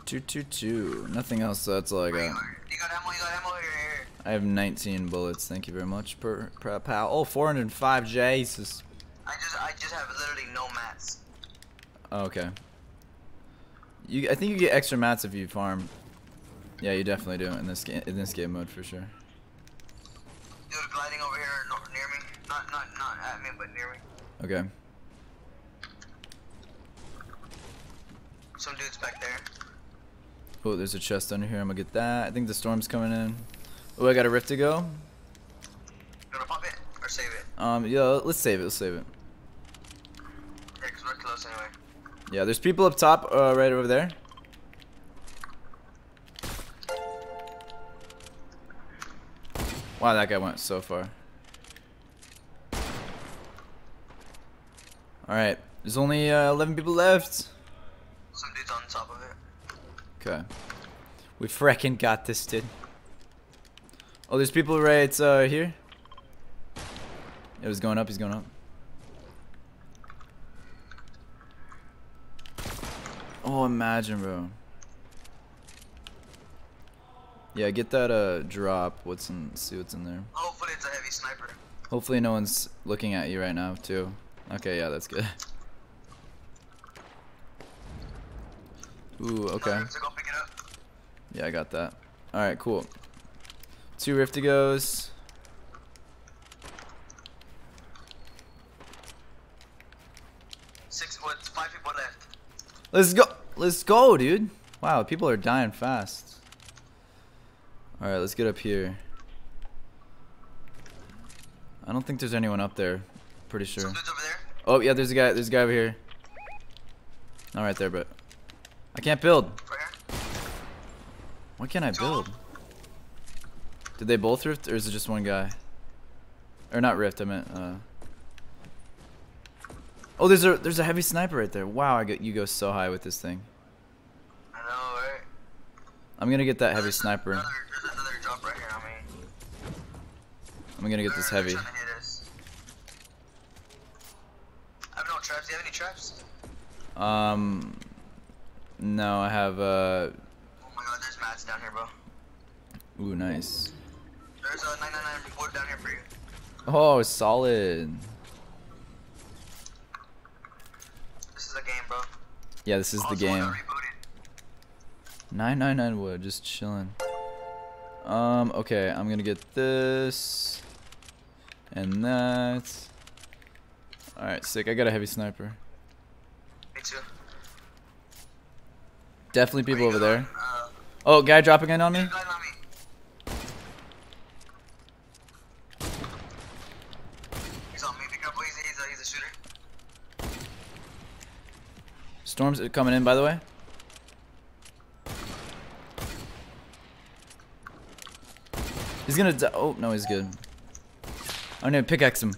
Two, two, two. Nothing else. So that's all I oh, got. You got ammo, you got ammo here, here. I have 19 bullets. Thank you very much, per, per pal. Oh, 405. Jesus. I just, I just have literally no mats. Oh, okay. You, I think you get extra mats if you farm. Yeah, you definitely do in this game. In this game mode for sure. Dude gliding over here near me. Not, not, not at me, but near me. Okay. Some dudes back there. Oh, there's a chest under here. I'm gonna get that. I think the storm's coming in. Oh, I got a rift to go. You wanna pop it or save it? Um, yeah, let's save it. Let's save it. Yeah, cause we're close anyway. Yeah, there's people up top, uh, right over there. Wow, that guy went so far. Alright, there's only uh, 11 people left. Some dudes on top of it. Okay. We frickin' got this, dude. Oh, there's people right uh, here. It was going up, he's going up. Oh, imagine, bro. Yeah, get that uh drop. What's in? See what's in there. Hopefully it's a heavy sniper. Hopefully no one's looking at you right now too. Okay, yeah, that's good. Ooh, okay. Another to go pick it up. Yeah, I got that. All right, cool. Two Riftigos. Six, what, five people left. Let's go. Let's go, dude. Wow, people are dying fast. All right, let's get up here. I don't think there's anyone up there. Pretty sure. Over there. Oh yeah, there's a guy. There's a guy over here. Not right there, but I can't build. Why can't I build? Did they both rift, or is it just one guy? Or not rift, I meant. Uh... Oh, there's a there's a heavy sniper right there. Wow, I get you go so high with this thing. I know, right? I'm gonna get that heavy sniper. Another, there's another drop right here. I'm gonna get this heavy. They're trying to hit us. I have no traps. Do you have any traps? Um, no, I have. Uh, Oh my god, there's mats down here, bro. ooh, nice. There's a 999 wood down here for you. Oh, solid. This is a game, bro. Yeah, this is the Also, got game. rebooted. 999 wood, just chilling. Um, okay, I'm gonna get this and that. Alright, sick. I got a heavy sniper. Me too. Definitely people over going? there. Uh, Oh, guy dropping in on me? Storm's coming in, by the way. He's gonna die. Oh, no, he's good. I'm gonna pickaxe him.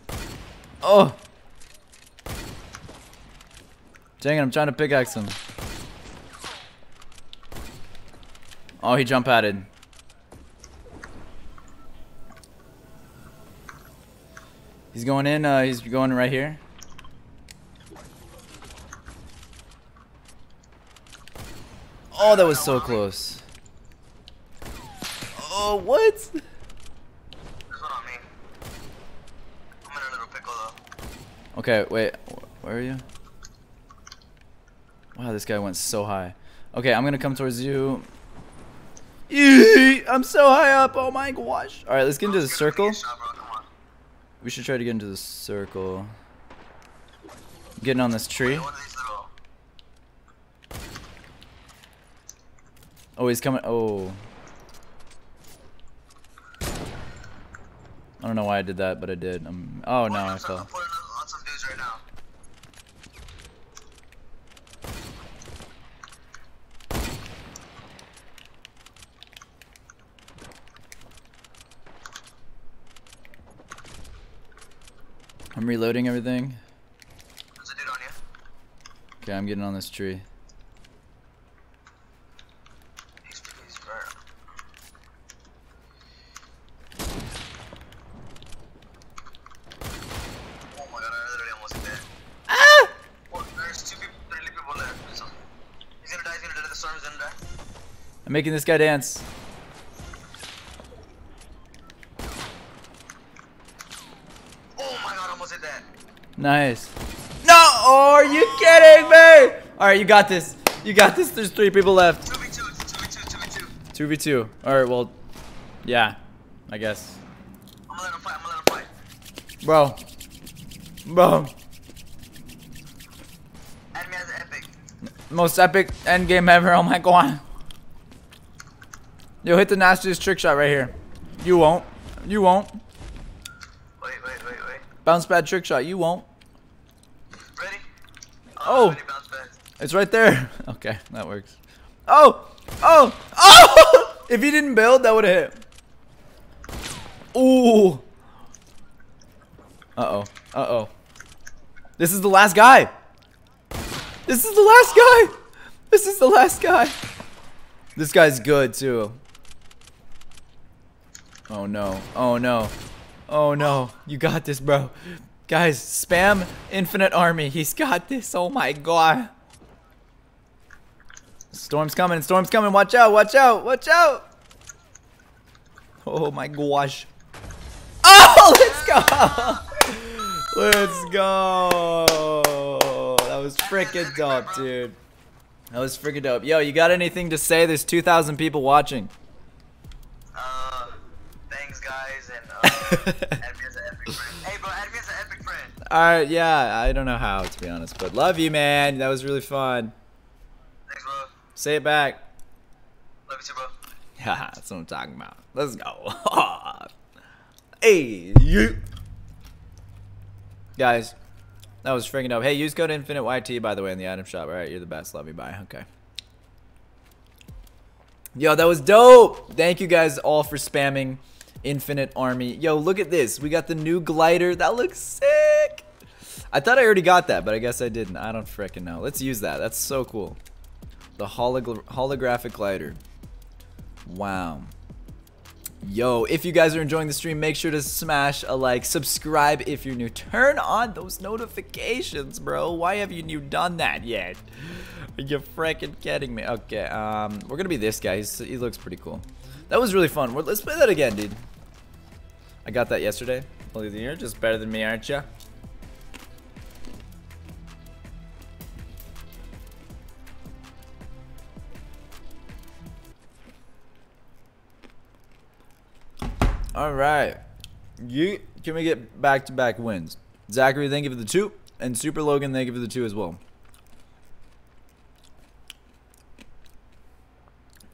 Oh! Dang it, I'm trying to pickaxe him. Oh, he jump padded. He's going in, uh, he's going right here. Oh, that was so close. Oh, what? There's one on me. I'm in a little pickle though. Okay, wait. Where are you? Wow, this guy went so high. Okay, I'm gonna come towards you. I'm so high up. Oh my gosh. All right, let's get into the circle. We should try to get into the circle. Getting on this tree. Oh, he's coming. Oh. I don't know why I did that, but I did. Um, oh no, I fell. putting on some dudes right now. I'm reloading everything. There's a dude on you. Okay, I'm getting on this tree. He's, he's. Oh my god, I literally almost hit. Ah! Oh, there's two people, three people left. He's gonna die, he's gonna die, the storm's gonna die. I'm making this guy dance. Oh my god, I almost hit that. Nice. No! Oh, are you kidding me? All right, you got this. You got this. There's three people left. 2v2, 2v2, 2v2. Two v two. All right, well, yeah, I guess. I'm gonna let him fight, I'm gonna let him fight. Bro, bro, Add me epic. most epic end game ever. Oh my god. Yo, hit the nastiest trick shot right here. You won't. You won't. Wait, wait, wait, wait. Bounce pad trick shot. You won't. Oh. Ready, bounce back. It's right there. Okay, that works. Oh! Oh! Oh! if he didn't build, that would have hit. Ooh. Uh-oh. Uh-oh. This is the last guy. This is the last guy. This is the last guy. This guy's good, too. Oh, no. Oh, no. Oh, no. You got this, bro. Guys, spam infinite army. He's got this. Oh, my God. Storm's coming, storm's coming. Watch out, watch out, watch out. Oh my gosh. Oh, let's go. Let's go. That was freaking dope, dude. That was freaking dope. Yo, you got anything to say? There's 2,000 people watching. Uh, thanks guys, and uh, Alright, yeah, I don't know how, to be honest. But love you, man. That was really fun. Thanks bro. Say it back. Love you too bro. Yeah, that's what I'm talking about. Let's go. hey, you. Guys, That was freaking dope. Hey, use code Infinite YT by the way in the item shop. All right, you're the best. Love you. Bye. Okay. Yo, that was dope. Thank you guys all for spamming Infinite Army. Yo, look at this. We got the new glider. That looks sick. I thought I already got that, but I guess I didn't. I don't freaking know. Let's use that. That's so cool. The holog holographic glider. Wow. Yo, if you guys are enjoying the stream, make sure to smash a like, subscribe if you're new. Turn on those notifications, bro. Why haven't you done that yet? Are you freaking kidding me? Okay, um, we're gonna be this guy. He's, he looks pretty cool. That was really fun. Let's play that again, dude. I got that yesterday. Well, you're just better than me, aren't you? All right. You can we get back to back wins? Zachary, thank you for the two, and Super Logan, thank you for the two as well.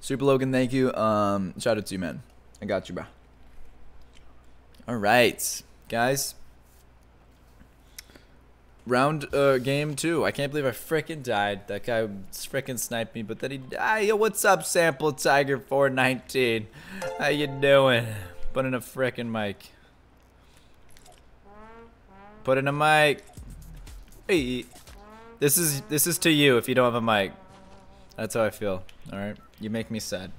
Super Logan, thank you. Um, shout out to you, man. I got you, bro. All right, guys. Round uh, game two. I can't believe I freaking died. That guy freaking sniped me, but then he died. Yo, what's up, Sample Tiger 419? How you doing? Put in a freaking mic. Put in a mic. Hey. This is this is to you if you don't have a mic. That's how I feel. All right. You make me sad.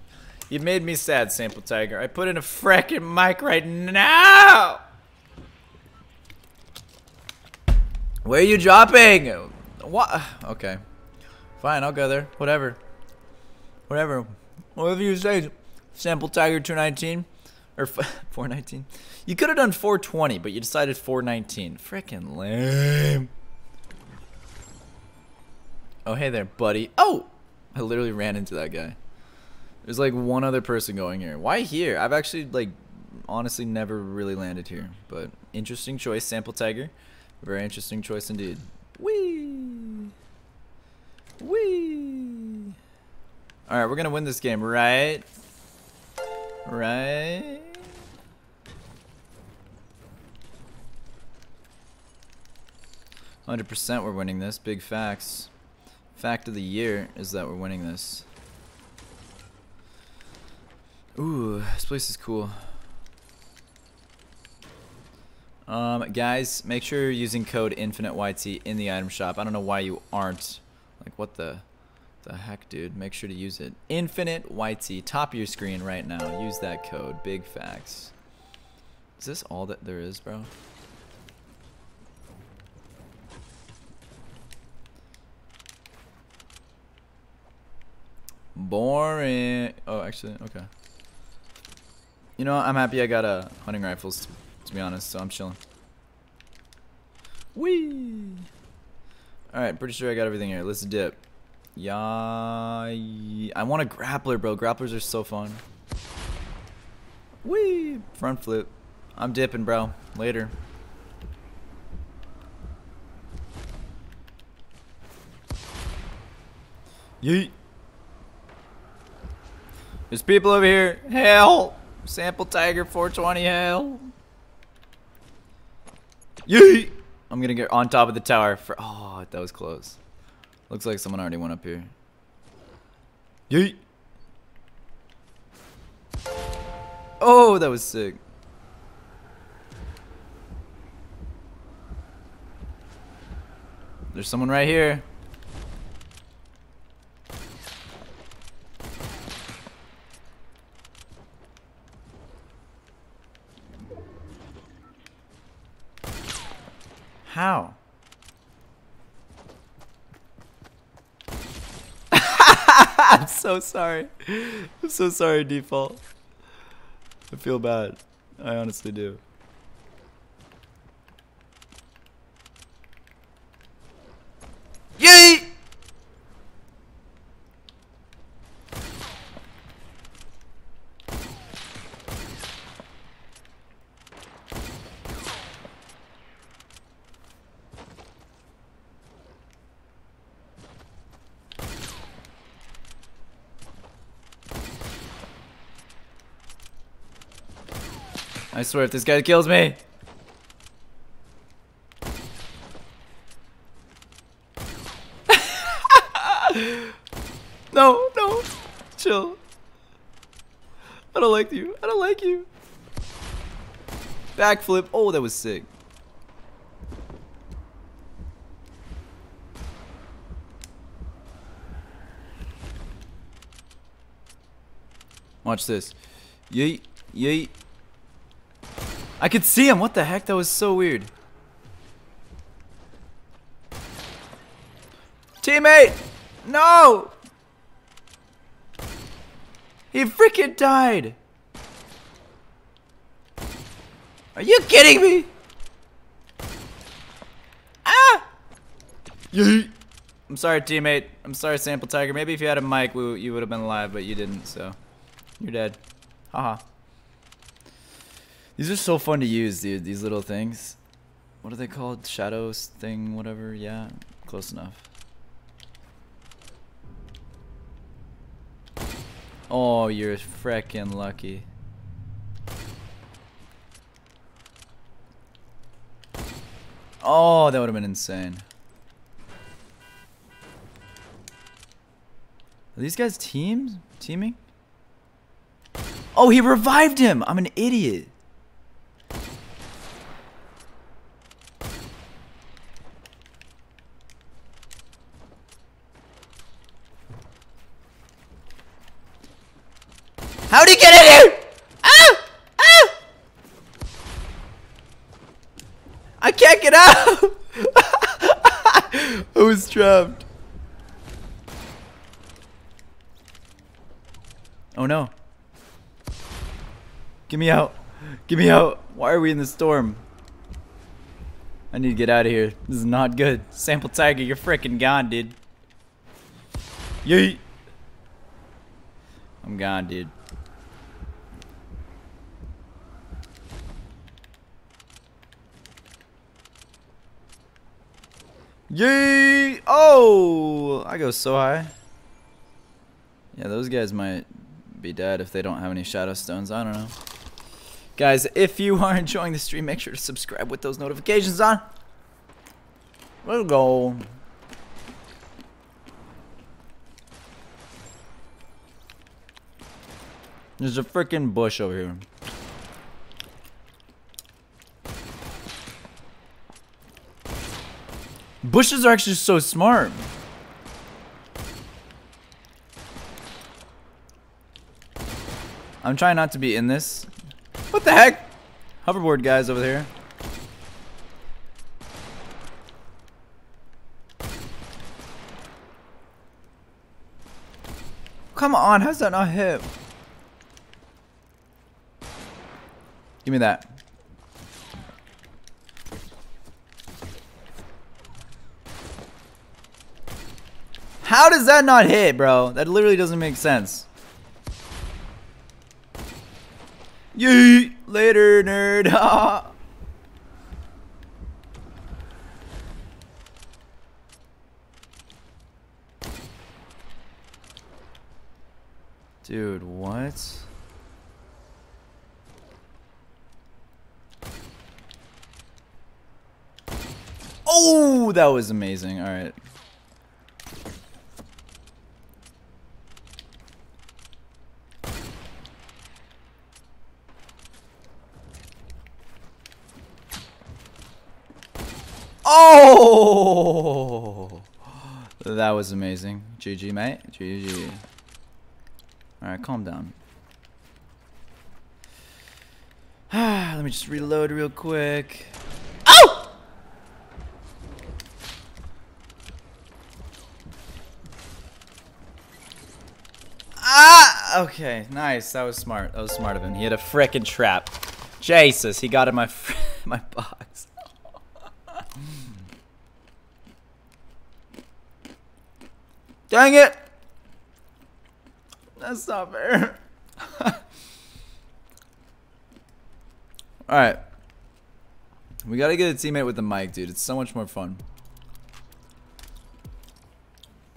You made me sad, Sample Tiger. I put in a freaking mic right now. Where are you dropping? What? Okay. Fine, I'll go there. Whatever. Whatever. Whatever you say, Sample Tiger 219 or 419. You could have done 420, but you decided 419. Freaking lame. Oh, hey there, buddy. Oh, I literally ran into that guy. There's like one other person going here. Why here? I've actually like honestly never really landed here, but interesting choice, Sample Tiger. Very interesting choice indeed. Wee. Wee. All right, we're gonna win this game, right? Right. 100% we're winning this. Big facts. Fact of the year is that we're winning this. Ooh, this place is cool. Um, guys, make sure you're using code InfiniteYT in the item shop. I don't know why you aren't. Like, what the, the heck, dude? Make sure to use it. InfiniteYT, top of your screen right now. Use that code. Big facts. Is this all that there is, bro? Boring. Oh, actually, okay. You know, I'm happy I got a uh, hunting rifles, to be honest, so I'm chilling. Whee! Alright, pretty sure I got everything here. Let's dip. Yeah, I want a grappler, bro. Grapplers are so fun. Whee! Front flip. I'm dipping, bro. Later. Yeet. There's people over here. Hell. Sample Tiger 420 hell. Yeet. I'm gonna get on top of the tower for oh that was close. Looks like someone already went up here. Yeet. Oh, that was sick. There's someone right here. How? I'm so sorry. I'm so sorry, default. I feel bad. I honestly do. swear if this guy kills me. no, no. Chill. I don't like you. I don't like you. Backflip. Oh, that was sick. Watch this. Yeet, yeet. I could see him. What the heck? That was so weird. Teammate! No! He freaking died! Are you kidding me? Ah! Yeet. I'm sorry, teammate. I'm sorry, Sample Tiger. Maybe if you had a mic, we, you would have been alive, but you didn't, so. You're dead. Haha. These are so fun to use, dude. These little things. What are they called? Shadows thing, whatever. Yeah, close enough. Oh, you're freaking lucky. Oh, that would have been insane. Are these guys teams? Teaming? Oh, he revived him! I'm an idiot. How'd he get in here? Ah! Ah! I can't get out! I was trapped. Oh no. Get me out. Get me out. Why are we in the storm? I need to get out of here. This is not good. Sample Tiger, you're freaking gone, dude. Yeet. I'm gone, dude. Yay! Oh! I go so high. Yeah, those guys might be dead if they don't have any shadow stones. I don't know. Guys, if you are enjoying the stream, make sure to subscribe with those notifications on. Let's go. There's a freaking bush over here. Bushes are actually so smart. I'm trying not to be in this. What the heck? Hoverboard guys over there. Come on, how's that not hit? Give me that. How does that not hit, bro? That literally doesn't make sense. Yeet! Later, nerd. Dude, what? Oh, that was amazing. All right. Oh! That was amazing. GG, mate. GG. Alright, calm down. Let me just reload real quick. Oh! Ah! Okay, nice. That was smart. That was smart of him. He had a frickin' trap. Jesus, he got in my my box. Dang it! That's not fair. Alright. We gotta get a teammate with the mic, dude. It's so much more fun.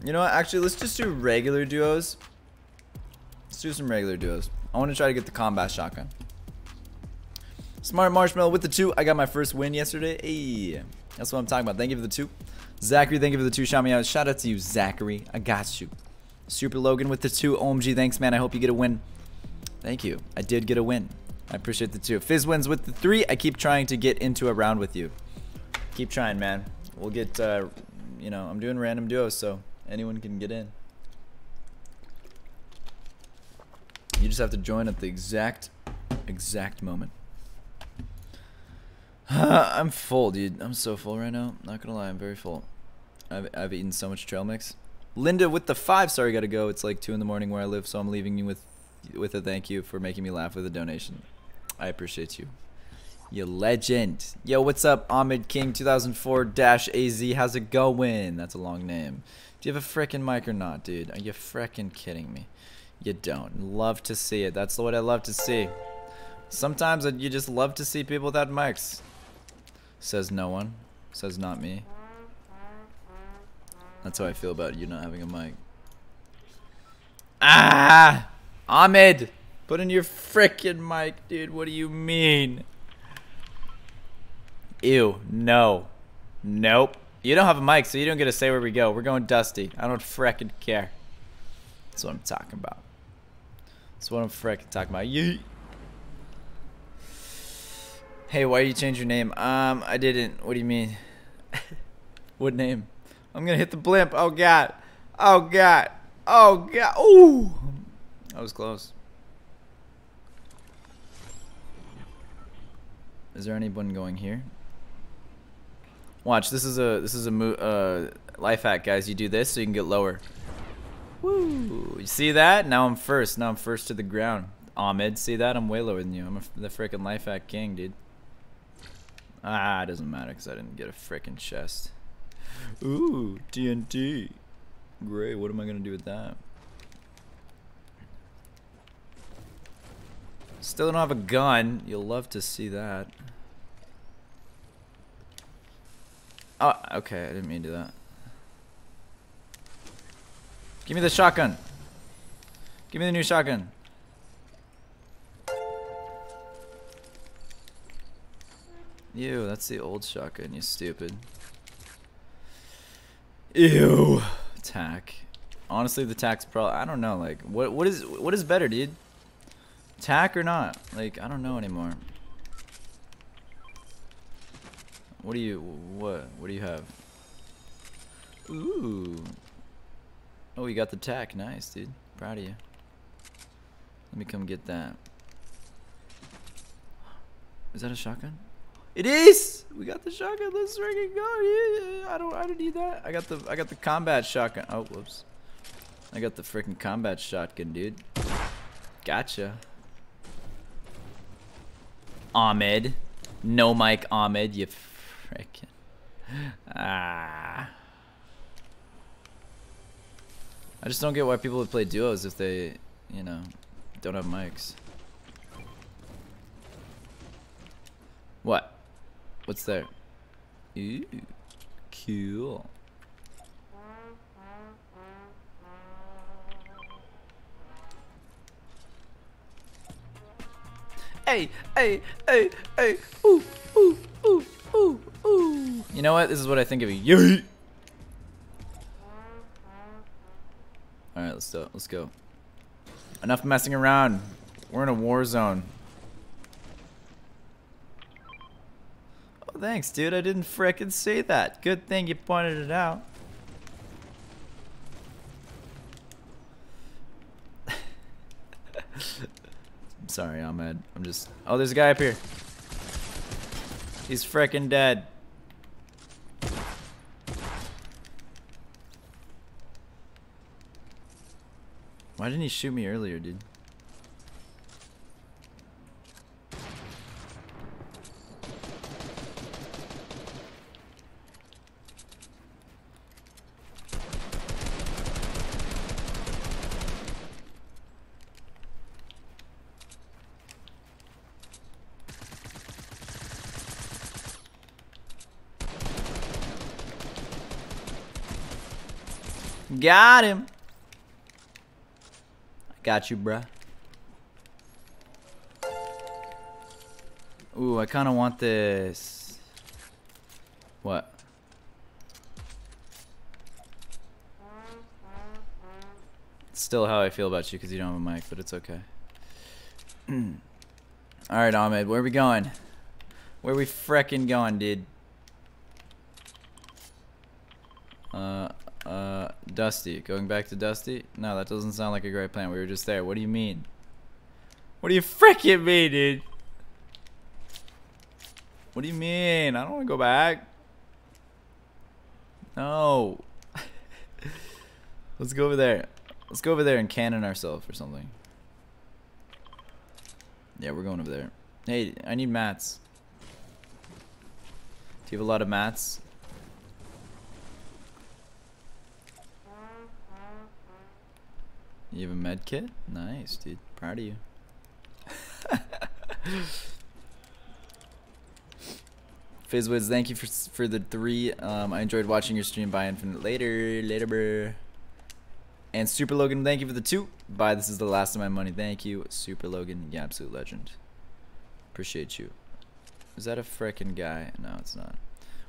You know what? Actually, let's just do regular duos. Let's do some regular duos. I want to try to get the combat shotgun. Smart Marshmallow with the two. I got my first win yesterday. Hey, that's what I'm talking about. Thank you for the two. Zachary, thank you for the two. Shout me out. Shout out to you, Zachary. I got you. Super Logan with the two. OMG, thanks, man. I hope you get a win. Thank you. I did get a win. I appreciate the two. Fizzwins with the three. I keep trying to get into a round with you. Keep trying, man. We'll get, uh, you know, I'm doing random duos, so anyone can get in. You just have to join at the exact, exact moment. I'm full, dude. I'm so full right now. Not gonna lie, I'm very full. I've, I've eaten so much trail mix. Linda with the five. Sorry, gotta go. It's like two in the morning where I live, so I'm leaving you with, with a thank you for making me laugh with a donation. I appreciate you. You legend. Yo, what's up, Ahmed King 2004-AZ? How's it going? That's a long name. Do you have a freaking mic or not, dude? Are you freaking kidding me? You don't. Love to see it. That's what I love to see. Sometimes you just love to see people without mics. Says no one. Says not me. That's how I feel about you not having a mic. Ah! Ahmed! Put in your frickin' mic, dude. What do you mean? Ew. No. Nope. You don't have a mic, so you don't get to say where we go. We're going dusty. I don't frickin' care. That's what I'm talking about. That's what I'm frickin' talking about. Yeet. Hey, why did you change your name? Um, I didn't. What do you mean? what name? I'm gonna hit the blimp. Oh god. Oh god. Oh god. Ooh. That was close. Is there anyone going here? Watch. This is a this is a uh, life hack, guys. You do this so you can get lower. Woo! You see that? Now I'm first. Now I'm first to the ground. Ahmed, see that? I'm way lower than you. I'm a, the freaking life hack king, dude. Ah, it doesn't matter because I didn't get a freaking chest. Ooh, TNT. Great, what am I going to do with that? Still don't have a gun. You'll love to see that. Oh, okay, I didn't mean to do that. Give me the shotgun. Give me the new shotgun. Ew, that's the old shotgun, you stupid. Ew. Tac. Honestly, the tac's probably I don't know. Like, what what is what is better, dude? Tac or not? Like, I don't know anymore. What do you what what do you have? Ooh. Oh, you got the tac. Nice, dude. Proud of you. Let me come get that. Is that a shotgun? It is. We got the shotgun. Let's freaking go. Yeah, I don't. I don't need that. I got the. I got the combat shotgun. Oh, whoops. I got the freaking combat shotgun, dude. Gotcha. Ahmed. No mic Ahmed, you freaking. Ah. I just don't get why people would play duos if they, you know, don't have mics. What? What's there? Ooh, cool. Hey, hey, hey, hey, ooh, ooh, ooh, ooh, ooh. You know what? This is what I think of you. Alright, let's do it. Let's go. Enough messing around. We're in a war zone. Thanks, dude. I didn't frickin' see that. Good thing you pointed it out. I'm sorry, Ahmed. I'm just... Oh, there's a guy up here. He's frickin' dead. Why didn't he shoot me earlier, dude? Got him. I got you, bruh. Ooh, I kind of want this. What? still how I feel about you because you don't have a mic, but it's okay. Alright, Ahmed, where we going? Where we freckin' going, dude? Uh, uh, Dusty. Going back to Dusty? No, that doesn't sound like a great plan. We were just there. What do you mean? What do you frickin' mean, dude? What do you mean? I don't want to go back. No. Let's go over there. Let's go over there and cannon ourselves or something. Yeah, we're going over there. Hey, I need mats. Do you have a lot of mats? You have a med kit? Nice, dude. Proud of you. Fizzwins, thank you for for the three. Um, I enjoyed watching your stream. Bye, Infinite. Later, later, bro. And Super Logan, thank you for the two. Bye. This is the last of my money. Thank you, Super Logan. You absolute legend. Appreciate you. Is that a frickin' guy? No, it's not.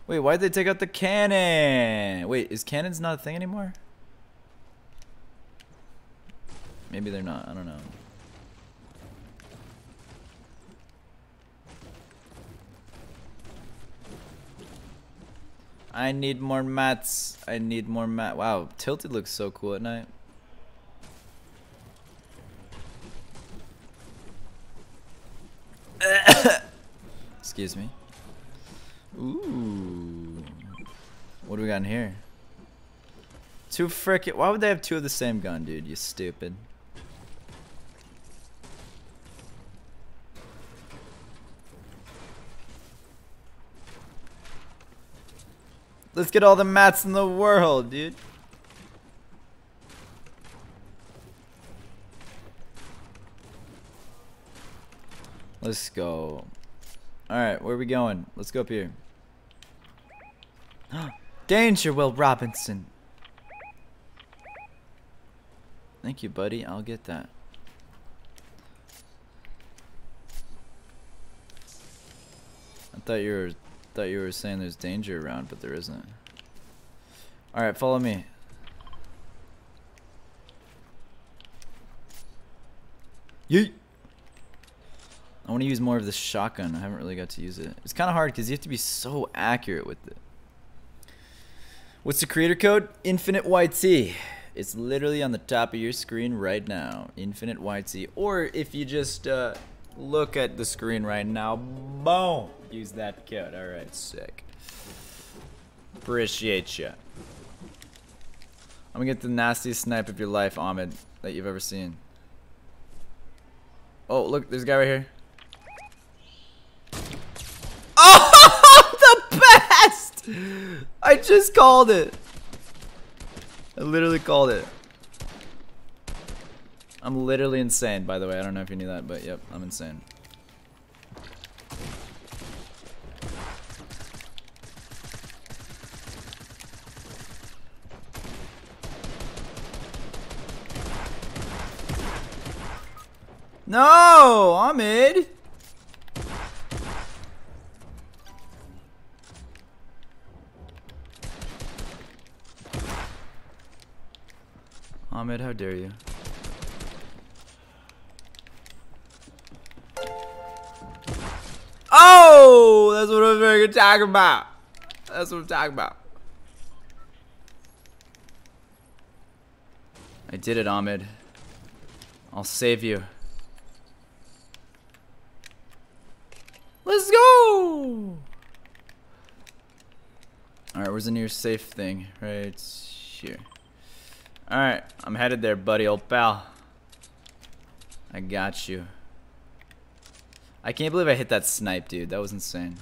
Wait, why'd they take out the cannon? Wait, is cannons not a thing anymore? Maybe they're not. I don't know. I need more mats. I need more mat. Wow, Tilted looks so cool at night. Excuse me. Ooh. What do we got in here? Two frickin' Why would they have two of the same gun, dude? You stupid. Let's get all the mats in the world, dude. Let's go. Alright, where are we going? Let's go up here. Danger, Will Robinson. Thank you, buddy. I'll get that. I thought you were thought you were saying there's danger around, but there isn't. Alright, follow me. Yeet! I want to use more of this shotgun. I haven't really got to use it. It's kind of hard because you have to be so accurate with it. What's the creator code? Infinite YT. It's literally on the top of your screen right now. Infinite YT. Or if you just uh, look at the screen right now, boom, use that code. All right, sick. Appreciate you. I'm gonna get the nastiest snipe of your life, Ahmed, that you've ever seen. Oh, look, there's a guy right here. Oh, the best! I just called it. I literally called it. I'm literally insane, by the way. I don't know if you knew that, but yep, I'm insane. No, Ahmed. Ahmed, how dare you? Oh, that's what I'm talking about. That's what I'm talking about. I did it, Ahmed. I'll save you. Let's go! Alright, where's the nearest safe thing? Right here. Alright, I'm headed there, buddy, old pal. I got you. I can't believe I hit that snipe, dude. That was insane.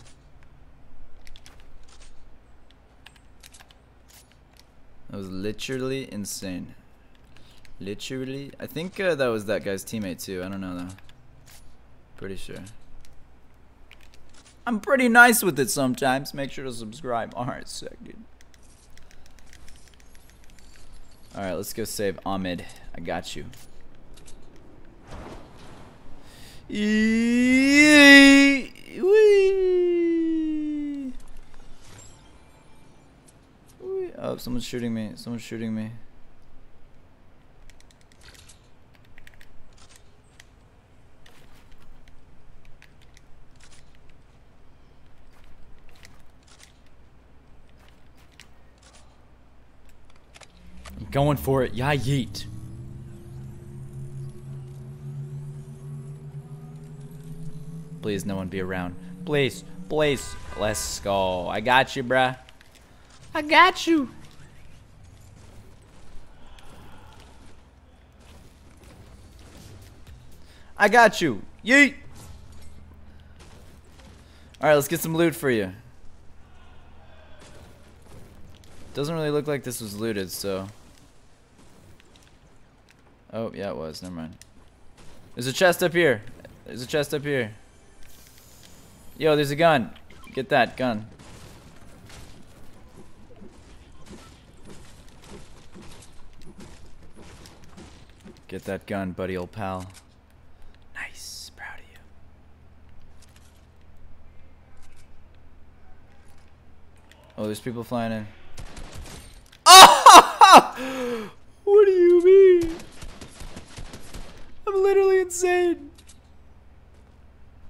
That was literally insane. Literally. I think uh, that was that guy's teammate, too. I don't know, though. Pretty sure. I'm pretty nice with it sometimes. Make sure to subscribe. Alright, sick, dude. Alright, let's go save Ahmed. I got you. Wee. Wee. Oh, someone's shooting me. Someone's shooting me. I'm going for it. Yeah, yeet. Please, no one be around. Please, please. Let's go. I got you, bruh. I got you. I got you. Yeet. Alright, let's get some loot for you. Doesn't really look like this was looted, so. Oh, yeah, it was. Never mind. There's a chest up here. There's a chest up here. Yo, there's a gun. Get that gun. Get that gun, buddy, old pal. Nice. Proud of you. Oh, there's people flying in. Oh! What do you mean? I'm literally insane.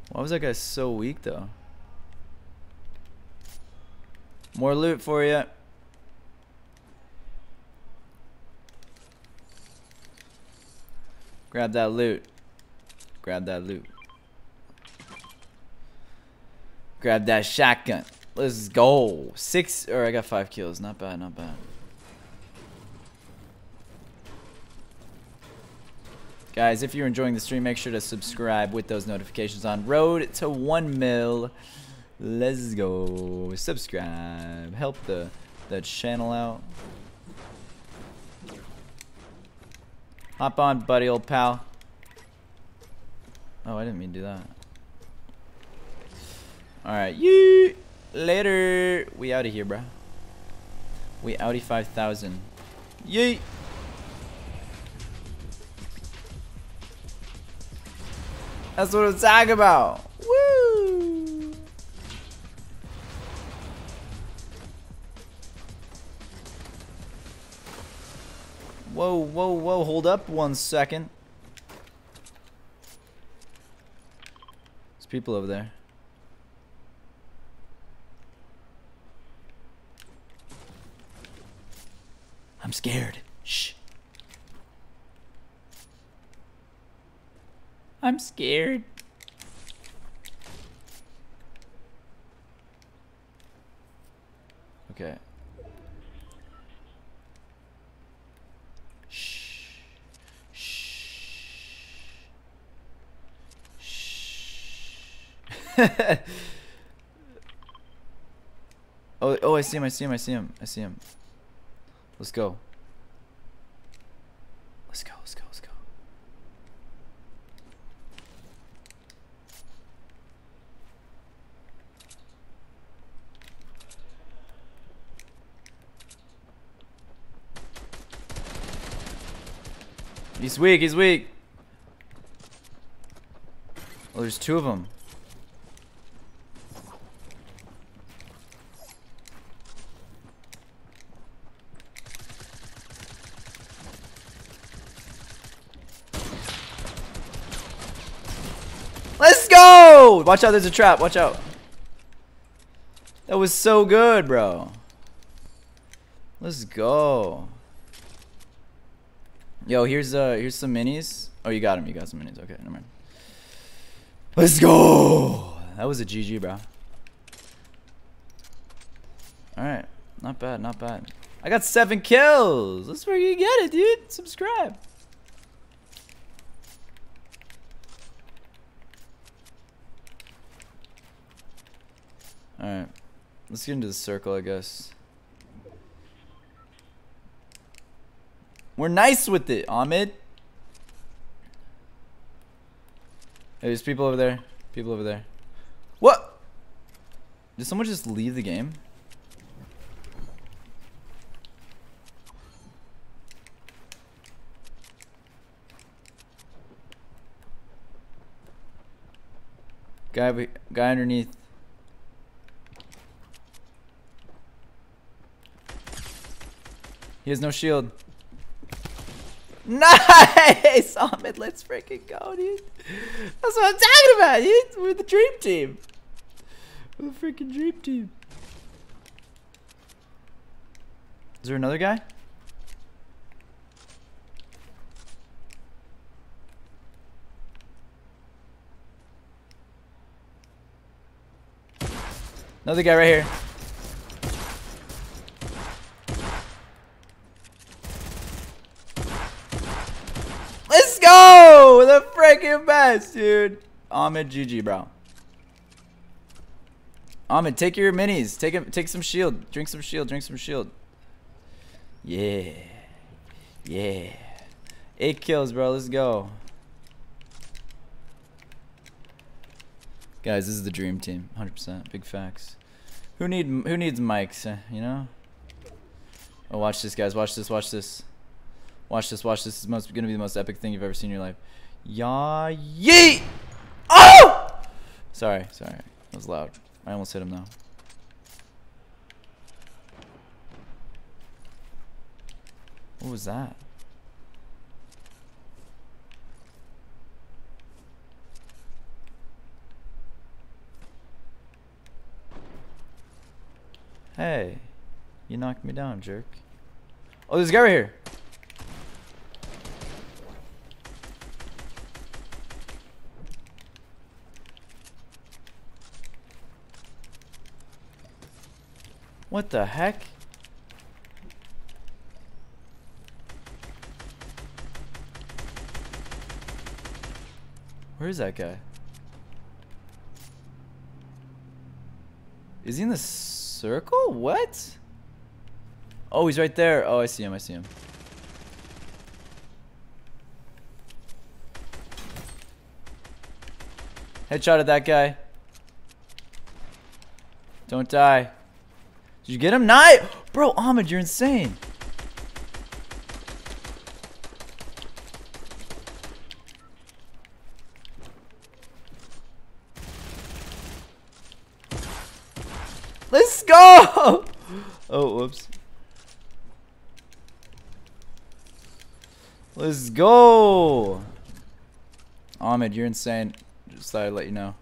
Why was that guy so weak, though? More loot for you. Grab that loot. Grab that loot. Grab that shotgun. Let's go. Six, or I got five kills. Not bad, not bad. Guys, if you're enjoying the stream, make sure to subscribe with those notifications on. Road to 1 mil. Let's go. Subscribe. Help the, the channel out. Hop on, buddy, old pal. Oh, I didn't mean to do that. Alright, you later. We out of here, bro. We outie 5,000. Yeet. That's what I'm talking about. Woo! Whoa, whoa, whoa, hold up one second. There's people over there. I'm scared. Shh. I'm scared. Okay. Shh. Shh. Shh. oh, oh, I see him, I see him, I see him, I see him. Let's go. Let's go, let's go, let's go. He's weak, he's weak. Oh, there's two of them. Let's go! Watch out, there's a trap. Watch out. That was so good, bro. Let's go. Yo, here's uh here's some minis. Oh, you got him. You got some minis. Okay, never mind. Let's go. That was a GG, bro. All right, not bad, not bad. I got seven kills. That's where you get it, dude. Subscribe. All right, let's get into the circle, I guess. We're nice with it, Ahmed. There's people over there. People over there. What? Did someone just leave the game? Guy, guy underneath. He has no shield. Nice! Ahmed, let's freaking go, dude. That's what I'm talking about, dude. We're the dream team. We're the freaking dream team. Is there another guy? Another guy right here. The freaking best, dude. Ahmed GG, bro. Ahmed, take your minis. Take a, take some shield. Drink some shield. Drink some shield. Yeah. Yeah. Eight kills, bro. Let's go. Guys, this is the dream team. 100%. Big facts. Who need who needs mics, uh, you know? Oh, watch this, guys. Watch this. Watch this. Watch this. Watch this. This is gonna be the most epic thing you've ever seen in your life. Yeah, yeet! Oh! Sorry, sorry. That was loud. I almost hit him though. What was that? Hey, you knocked me down, jerk. Oh, there's a guy right here. What the heck? Where is that guy? Is he in the circle? What? Oh, he's right there. Oh, I see him. I see him. Headshot at that guy. Don't die. Did you get him? Night! Bro, Ahmed, you're insane. Let's go! Oh, whoops. Let's go! Ahmed, you're insane. Just thought I'd let you know.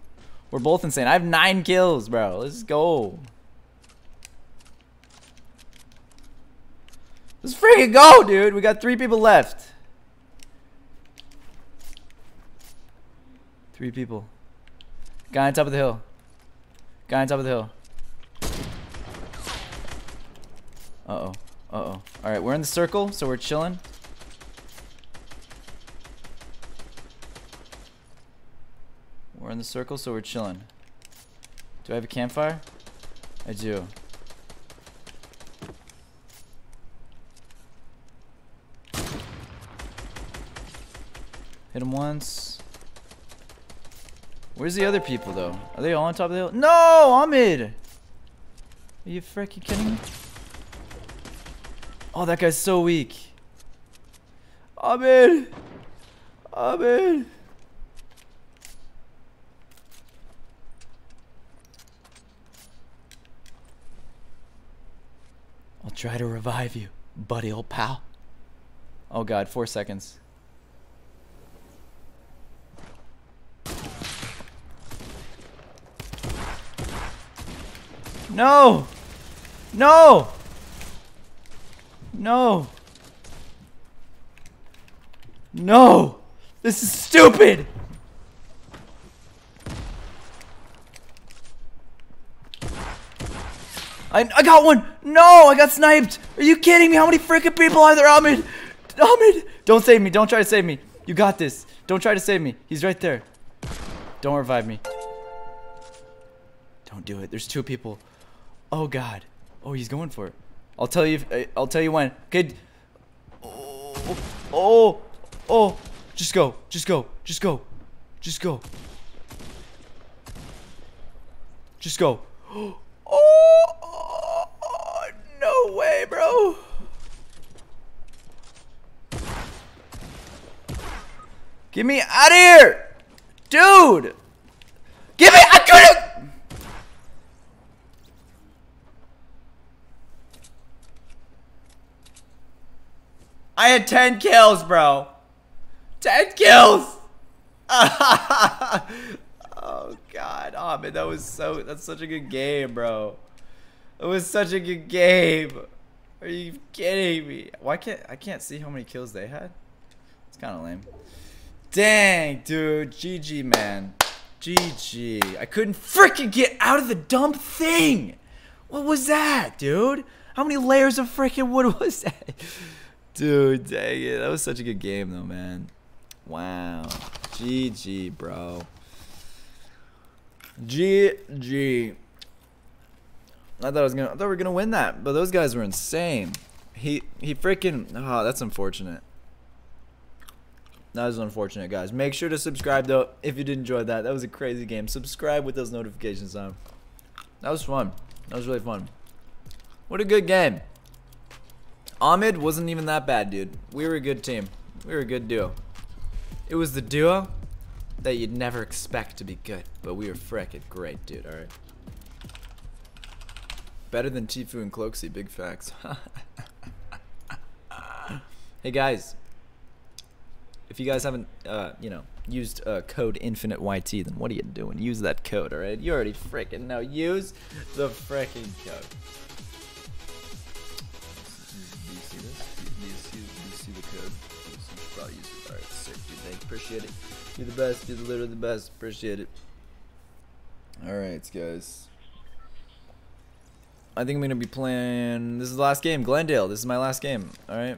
We're both insane. I have nine kills, bro. Let's go. Let's freaking go, dude. We got three people left. Three people. Guy on top of the hill. Guy on top of the hill. Uh-oh. Uh-oh. Alright, we're in the circle, so we're chilling. We're in the circle, so we're chilling. Do I have a campfire? I do. Hit him once. Where's the other people, though? Are they all on top of the hill? No! Ahmed! Are you freaking kidding me? Oh, that guy's so weak. Ahmed! Ahmed! I'll try to revive you, buddy old pal. Oh god, four seconds. No! No! No! No! This is stupid! I, I got one! No! I got sniped! Are you kidding me? How many freaking people are there, Ahmed? Ahmed! Don't save me. Don't try to save me. You got this. Don't try to save me. He's right there. Don't revive me. Don't do it. There's two people. Oh, God. Oh, he's going for it. I'll tell you. If, uh, I'll tell you when. Okay. Oh, oh, oh. Just go. Just go. Just go. Just go. Just go. Oh, oh, oh no way, bro. Get me out of here, dude. Give me. I couldn't. I had 10 kills, bro. 10 kills. oh god, oh man, that was so that's such a good game, bro. It was such a good game. Are you kidding me? Why can't I can't see how many kills they had? It's kind of lame. Dang, dude, GG, man. GG. I couldn't freaking get out of the dumb thing. What was that, dude? How many layers of freaking wood was that? Dude, dang it. That was such a good game, though, man. Wow. GG, bro. GG. I thought I was gonna. I thought we were gonna win that, but those guys were insane. He he freaking. Oh, that's unfortunate. That was unfortunate, guys. Make sure to subscribe though if you did enjoy that. That was a crazy game. Subscribe with those notifications on. That was fun. That was really fun. What a good game. Ahmed wasn't even that bad, dude. We were a good team. We were a good duo. It was the duo that you'd never expect to be good, but we were frickin' great, dude. All right. Better than Tfue and Cloakzy, big facts. hey guys, if you guys haven't, uh, you know, used uh, code Infinite YT, then what are you doing? Use that code, all right? You already freaking know. Use the freaking code. Appreciate it. You're the best. You're literally the best. Appreciate it. All right, guys. I think I'm gonna be playing. This is the last game, Glendale. This is my last game. All right.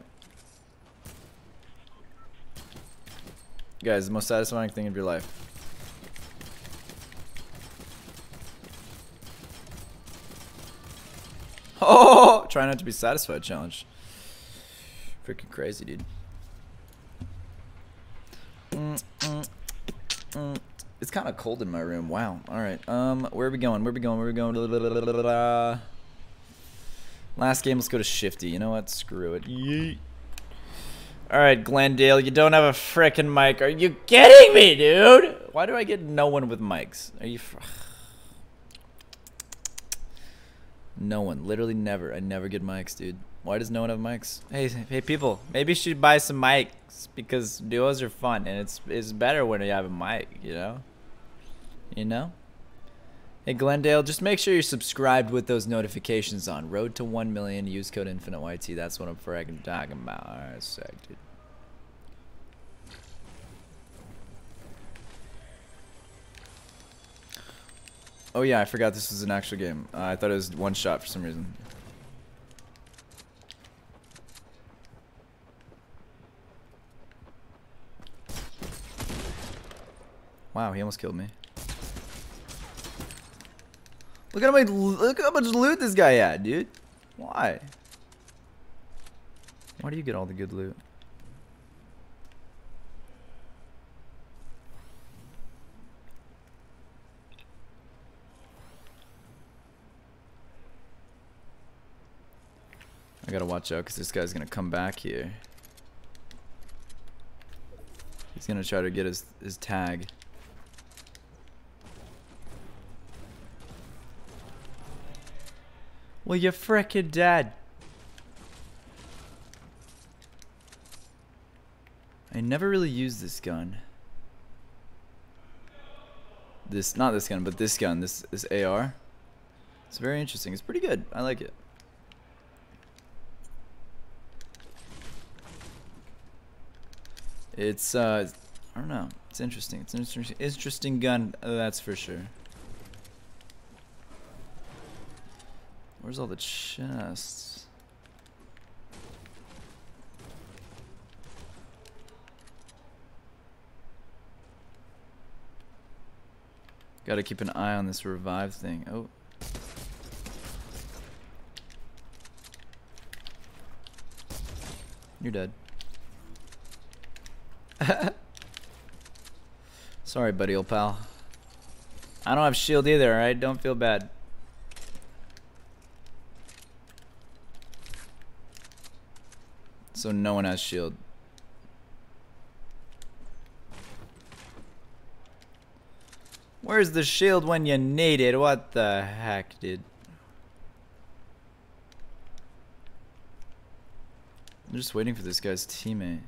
Guys, the most satisfying thing of your life. Oh, try not to be satisfied challenge. Freaking crazy, dude. It's kind of cold in my room. Wow. All right. Um, where are we going? Where are we going? Where are we going? Last game. Let's go to Shifty. You know what? Screw it. Yeet. All right, Glendale. You don't have a freaking mic. Are you kidding me, dude? Why do I get no one with mics? Are you? no one. Literally never. I never get mics, dude. Why does no one have mics? Hey, hey, people. Maybe you should buy some mics because duos are fun and it's it's better when you have a mic. You know. You know. Hey Glendale, just make sure you're subscribed with those notifications on. Road to 1 million, use code InfiniteYT. That's what I'm freaking talking about. Alright, sick, dude. Oh yeah, I forgot this was an actual game. Uh, I thought it was one shot for some reason. Wow, he almost killed me. Look at how much look how much loot this guy had, dude. Why? Why do you get all the good loot? I gotta watch out because this guy's gonna come back here. He's gonna try to get his his tag. Well, you're frickin' dead. I never really used this gun. This, not this gun, but this gun, this, this AR. It's very interesting. It's pretty good. I like it. It's, uh, I don't know. It's interesting. It's an interesting, interesting gun, that's for sure. Where's all the chests? Gotta keep an eye on this revive thing. Oh. You're dead. Sorry, buddy, old pal. I don't have shield either, alright? Don't feel bad. So no one has shield. Where's the shield when you need it? What the heck, dude? I'm just waiting for this guy's teammate.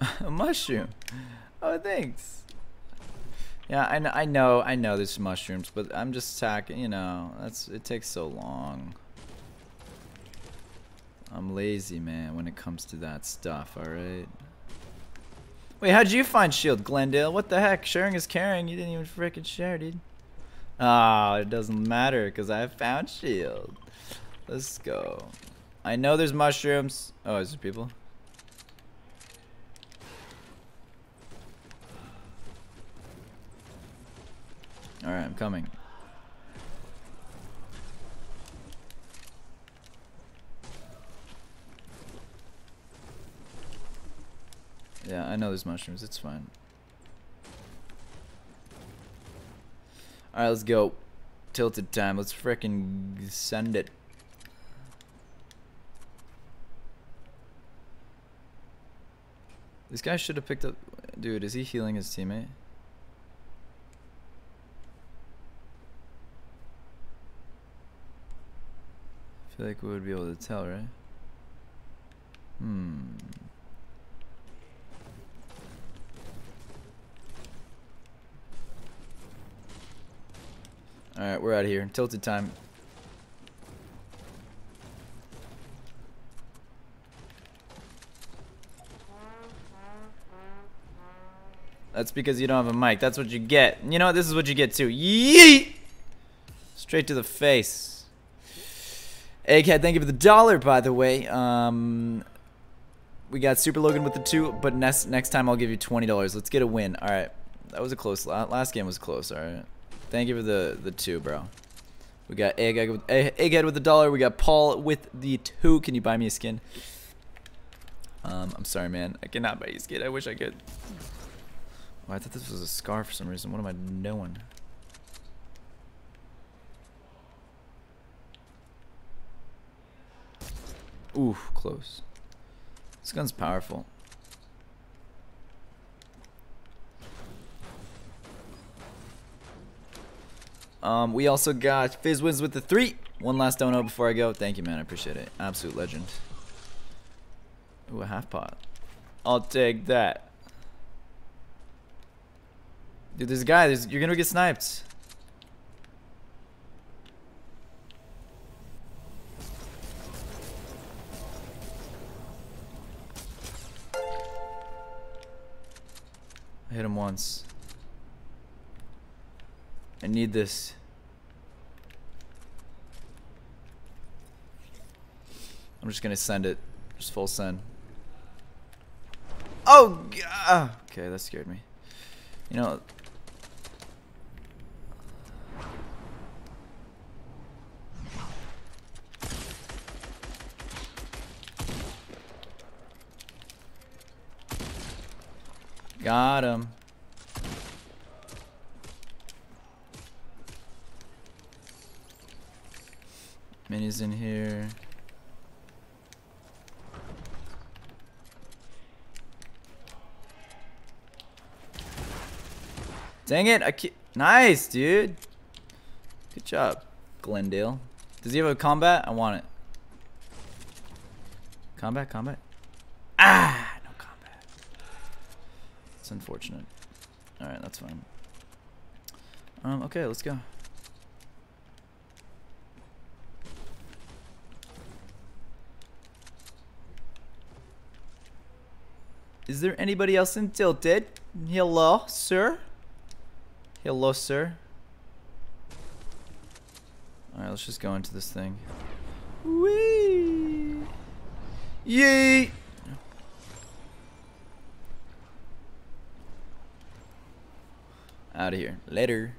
A mushroom. Oh, thanks. Yeah, I know, I know, I know there's mushrooms, but I'm just attacking, you know, that's, it takes so long. I'm lazy, man, when it comes to that stuff, alright? Wait, how'd you find Shield, Glendale? What the heck? Sharing is caring. You didn't even freaking share, dude. Ah, oh, it doesn't matter because I found Shield. Let's go. I know there's mushrooms. Oh, is there people? Alright, I'm coming. Yeah, I know there's mushrooms. It's fine. Alright, let's go. Tilted time. Let's fricking send it. This guy should have picked up... Dude, is he healing his teammate? I feel like we would be able to tell, right? Hmm. Alright, we're out of here. Tilted time. That's because you don't have a mic. That's what you get. You know what? This is what you get too. Yeet! Straight to the face. Egghead, thank you for the dollar, by the way. Um, we got Super Logan with the two, but next next time I'll give you twenty dollars. Let's get a win. All right, that was a close. Last game was close. All right. Thank you for the the two, bro. We got Egghead with, Egghead with the dollar. We got Paul with the two. Can you buy me a skin? Um, I'm sorry, man. I cannot buy you a skin. I wish I could. Oh, I thought this was a scar for some reason. What am I doing? Ooh, close. This gun's powerful. Um, we also got Fizzwins with the three. One last dono before I go. Thank you, man. I appreciate it. Absolute legend. Ooh, a half pot. I'll take that. Dude, there's a guy. There's, you're gonna get sniped. Hit him once. I need this. I'm just gonna send it. Just full send. Oh, God. Ah, okay, that scared me. You know. Got him. Minis in here. Dang it, I keep Nice, dude. Good job, Glendale. Does he have a combat? I want it. Combat, combat. Ah. Unfortunate. Alright, that's fine. Um, okay, let's go. Is there anybody else in Tilted? Hello, sir? Hello, sir. Alright, let's just go into this thing. Whee! Yay! Out of here. Later.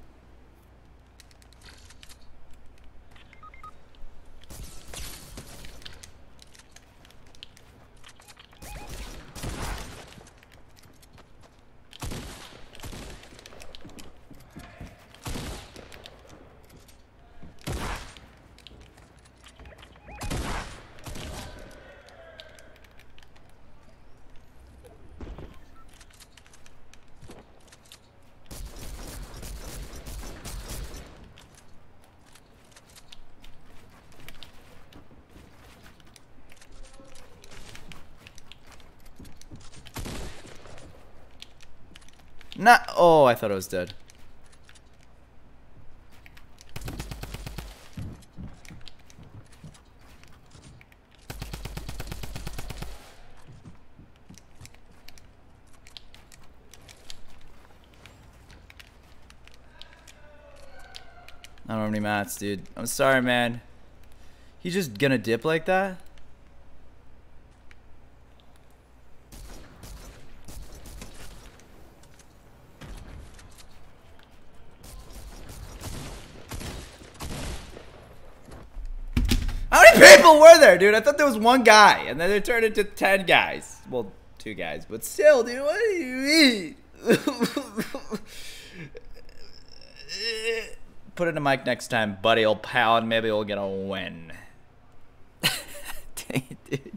thought I was dead. I don't have any mats, dude. I'm sorry, man. He's just gonna dip like that? There, dude? I thought there was one guy, and then it turned into ten guys. Well, two guys, but still, dude. What do you mean? Put it in a mic next time, buddy, old pal, and maybe we'll get a win. Dang it, dude.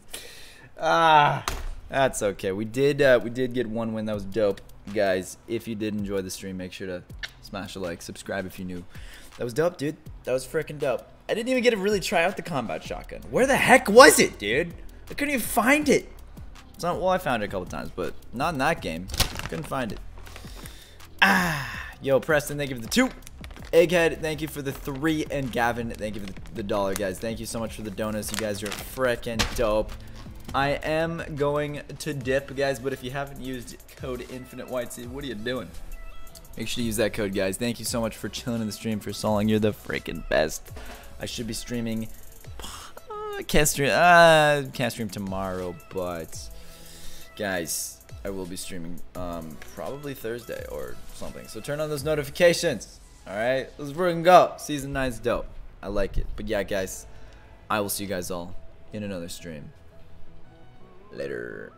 Ah, that's okay. We did, uh, we did get one win. That was dope, guys. If you did enjoy the stream, make sure to smash a like, subscribe if you're new. That was dope, dude. That was freaking dope. I didn't even get to really try out the combat shotgun. Where the heck was it, dude? I couldn't even find it. It's not, well, I found it a couple times, but not in that game. Couldn't find it. Ah, yo, Preston, thank you for the two. Egghead, thank you for the three, and Gavin, thank you for the, the dollar, guys. Thank you so much for the donuts. You guys are freaking dope. I am going to dip, guys, but if you haven't used code InfiniteYT, what are you doing? Make sure to use that code, guys. Thank you so much for chilling in the stream for so long. You're the freaking best. I should be streaming. Uh, can't stream. Uh, can't stream tomorrow, but guys, I will be streaming um, probably Thursday or something. So turn on those notifications. All right, let's freaking go. Season nine's dope. I like it. But yeah, guys, I will see you guys all in another stream. Later.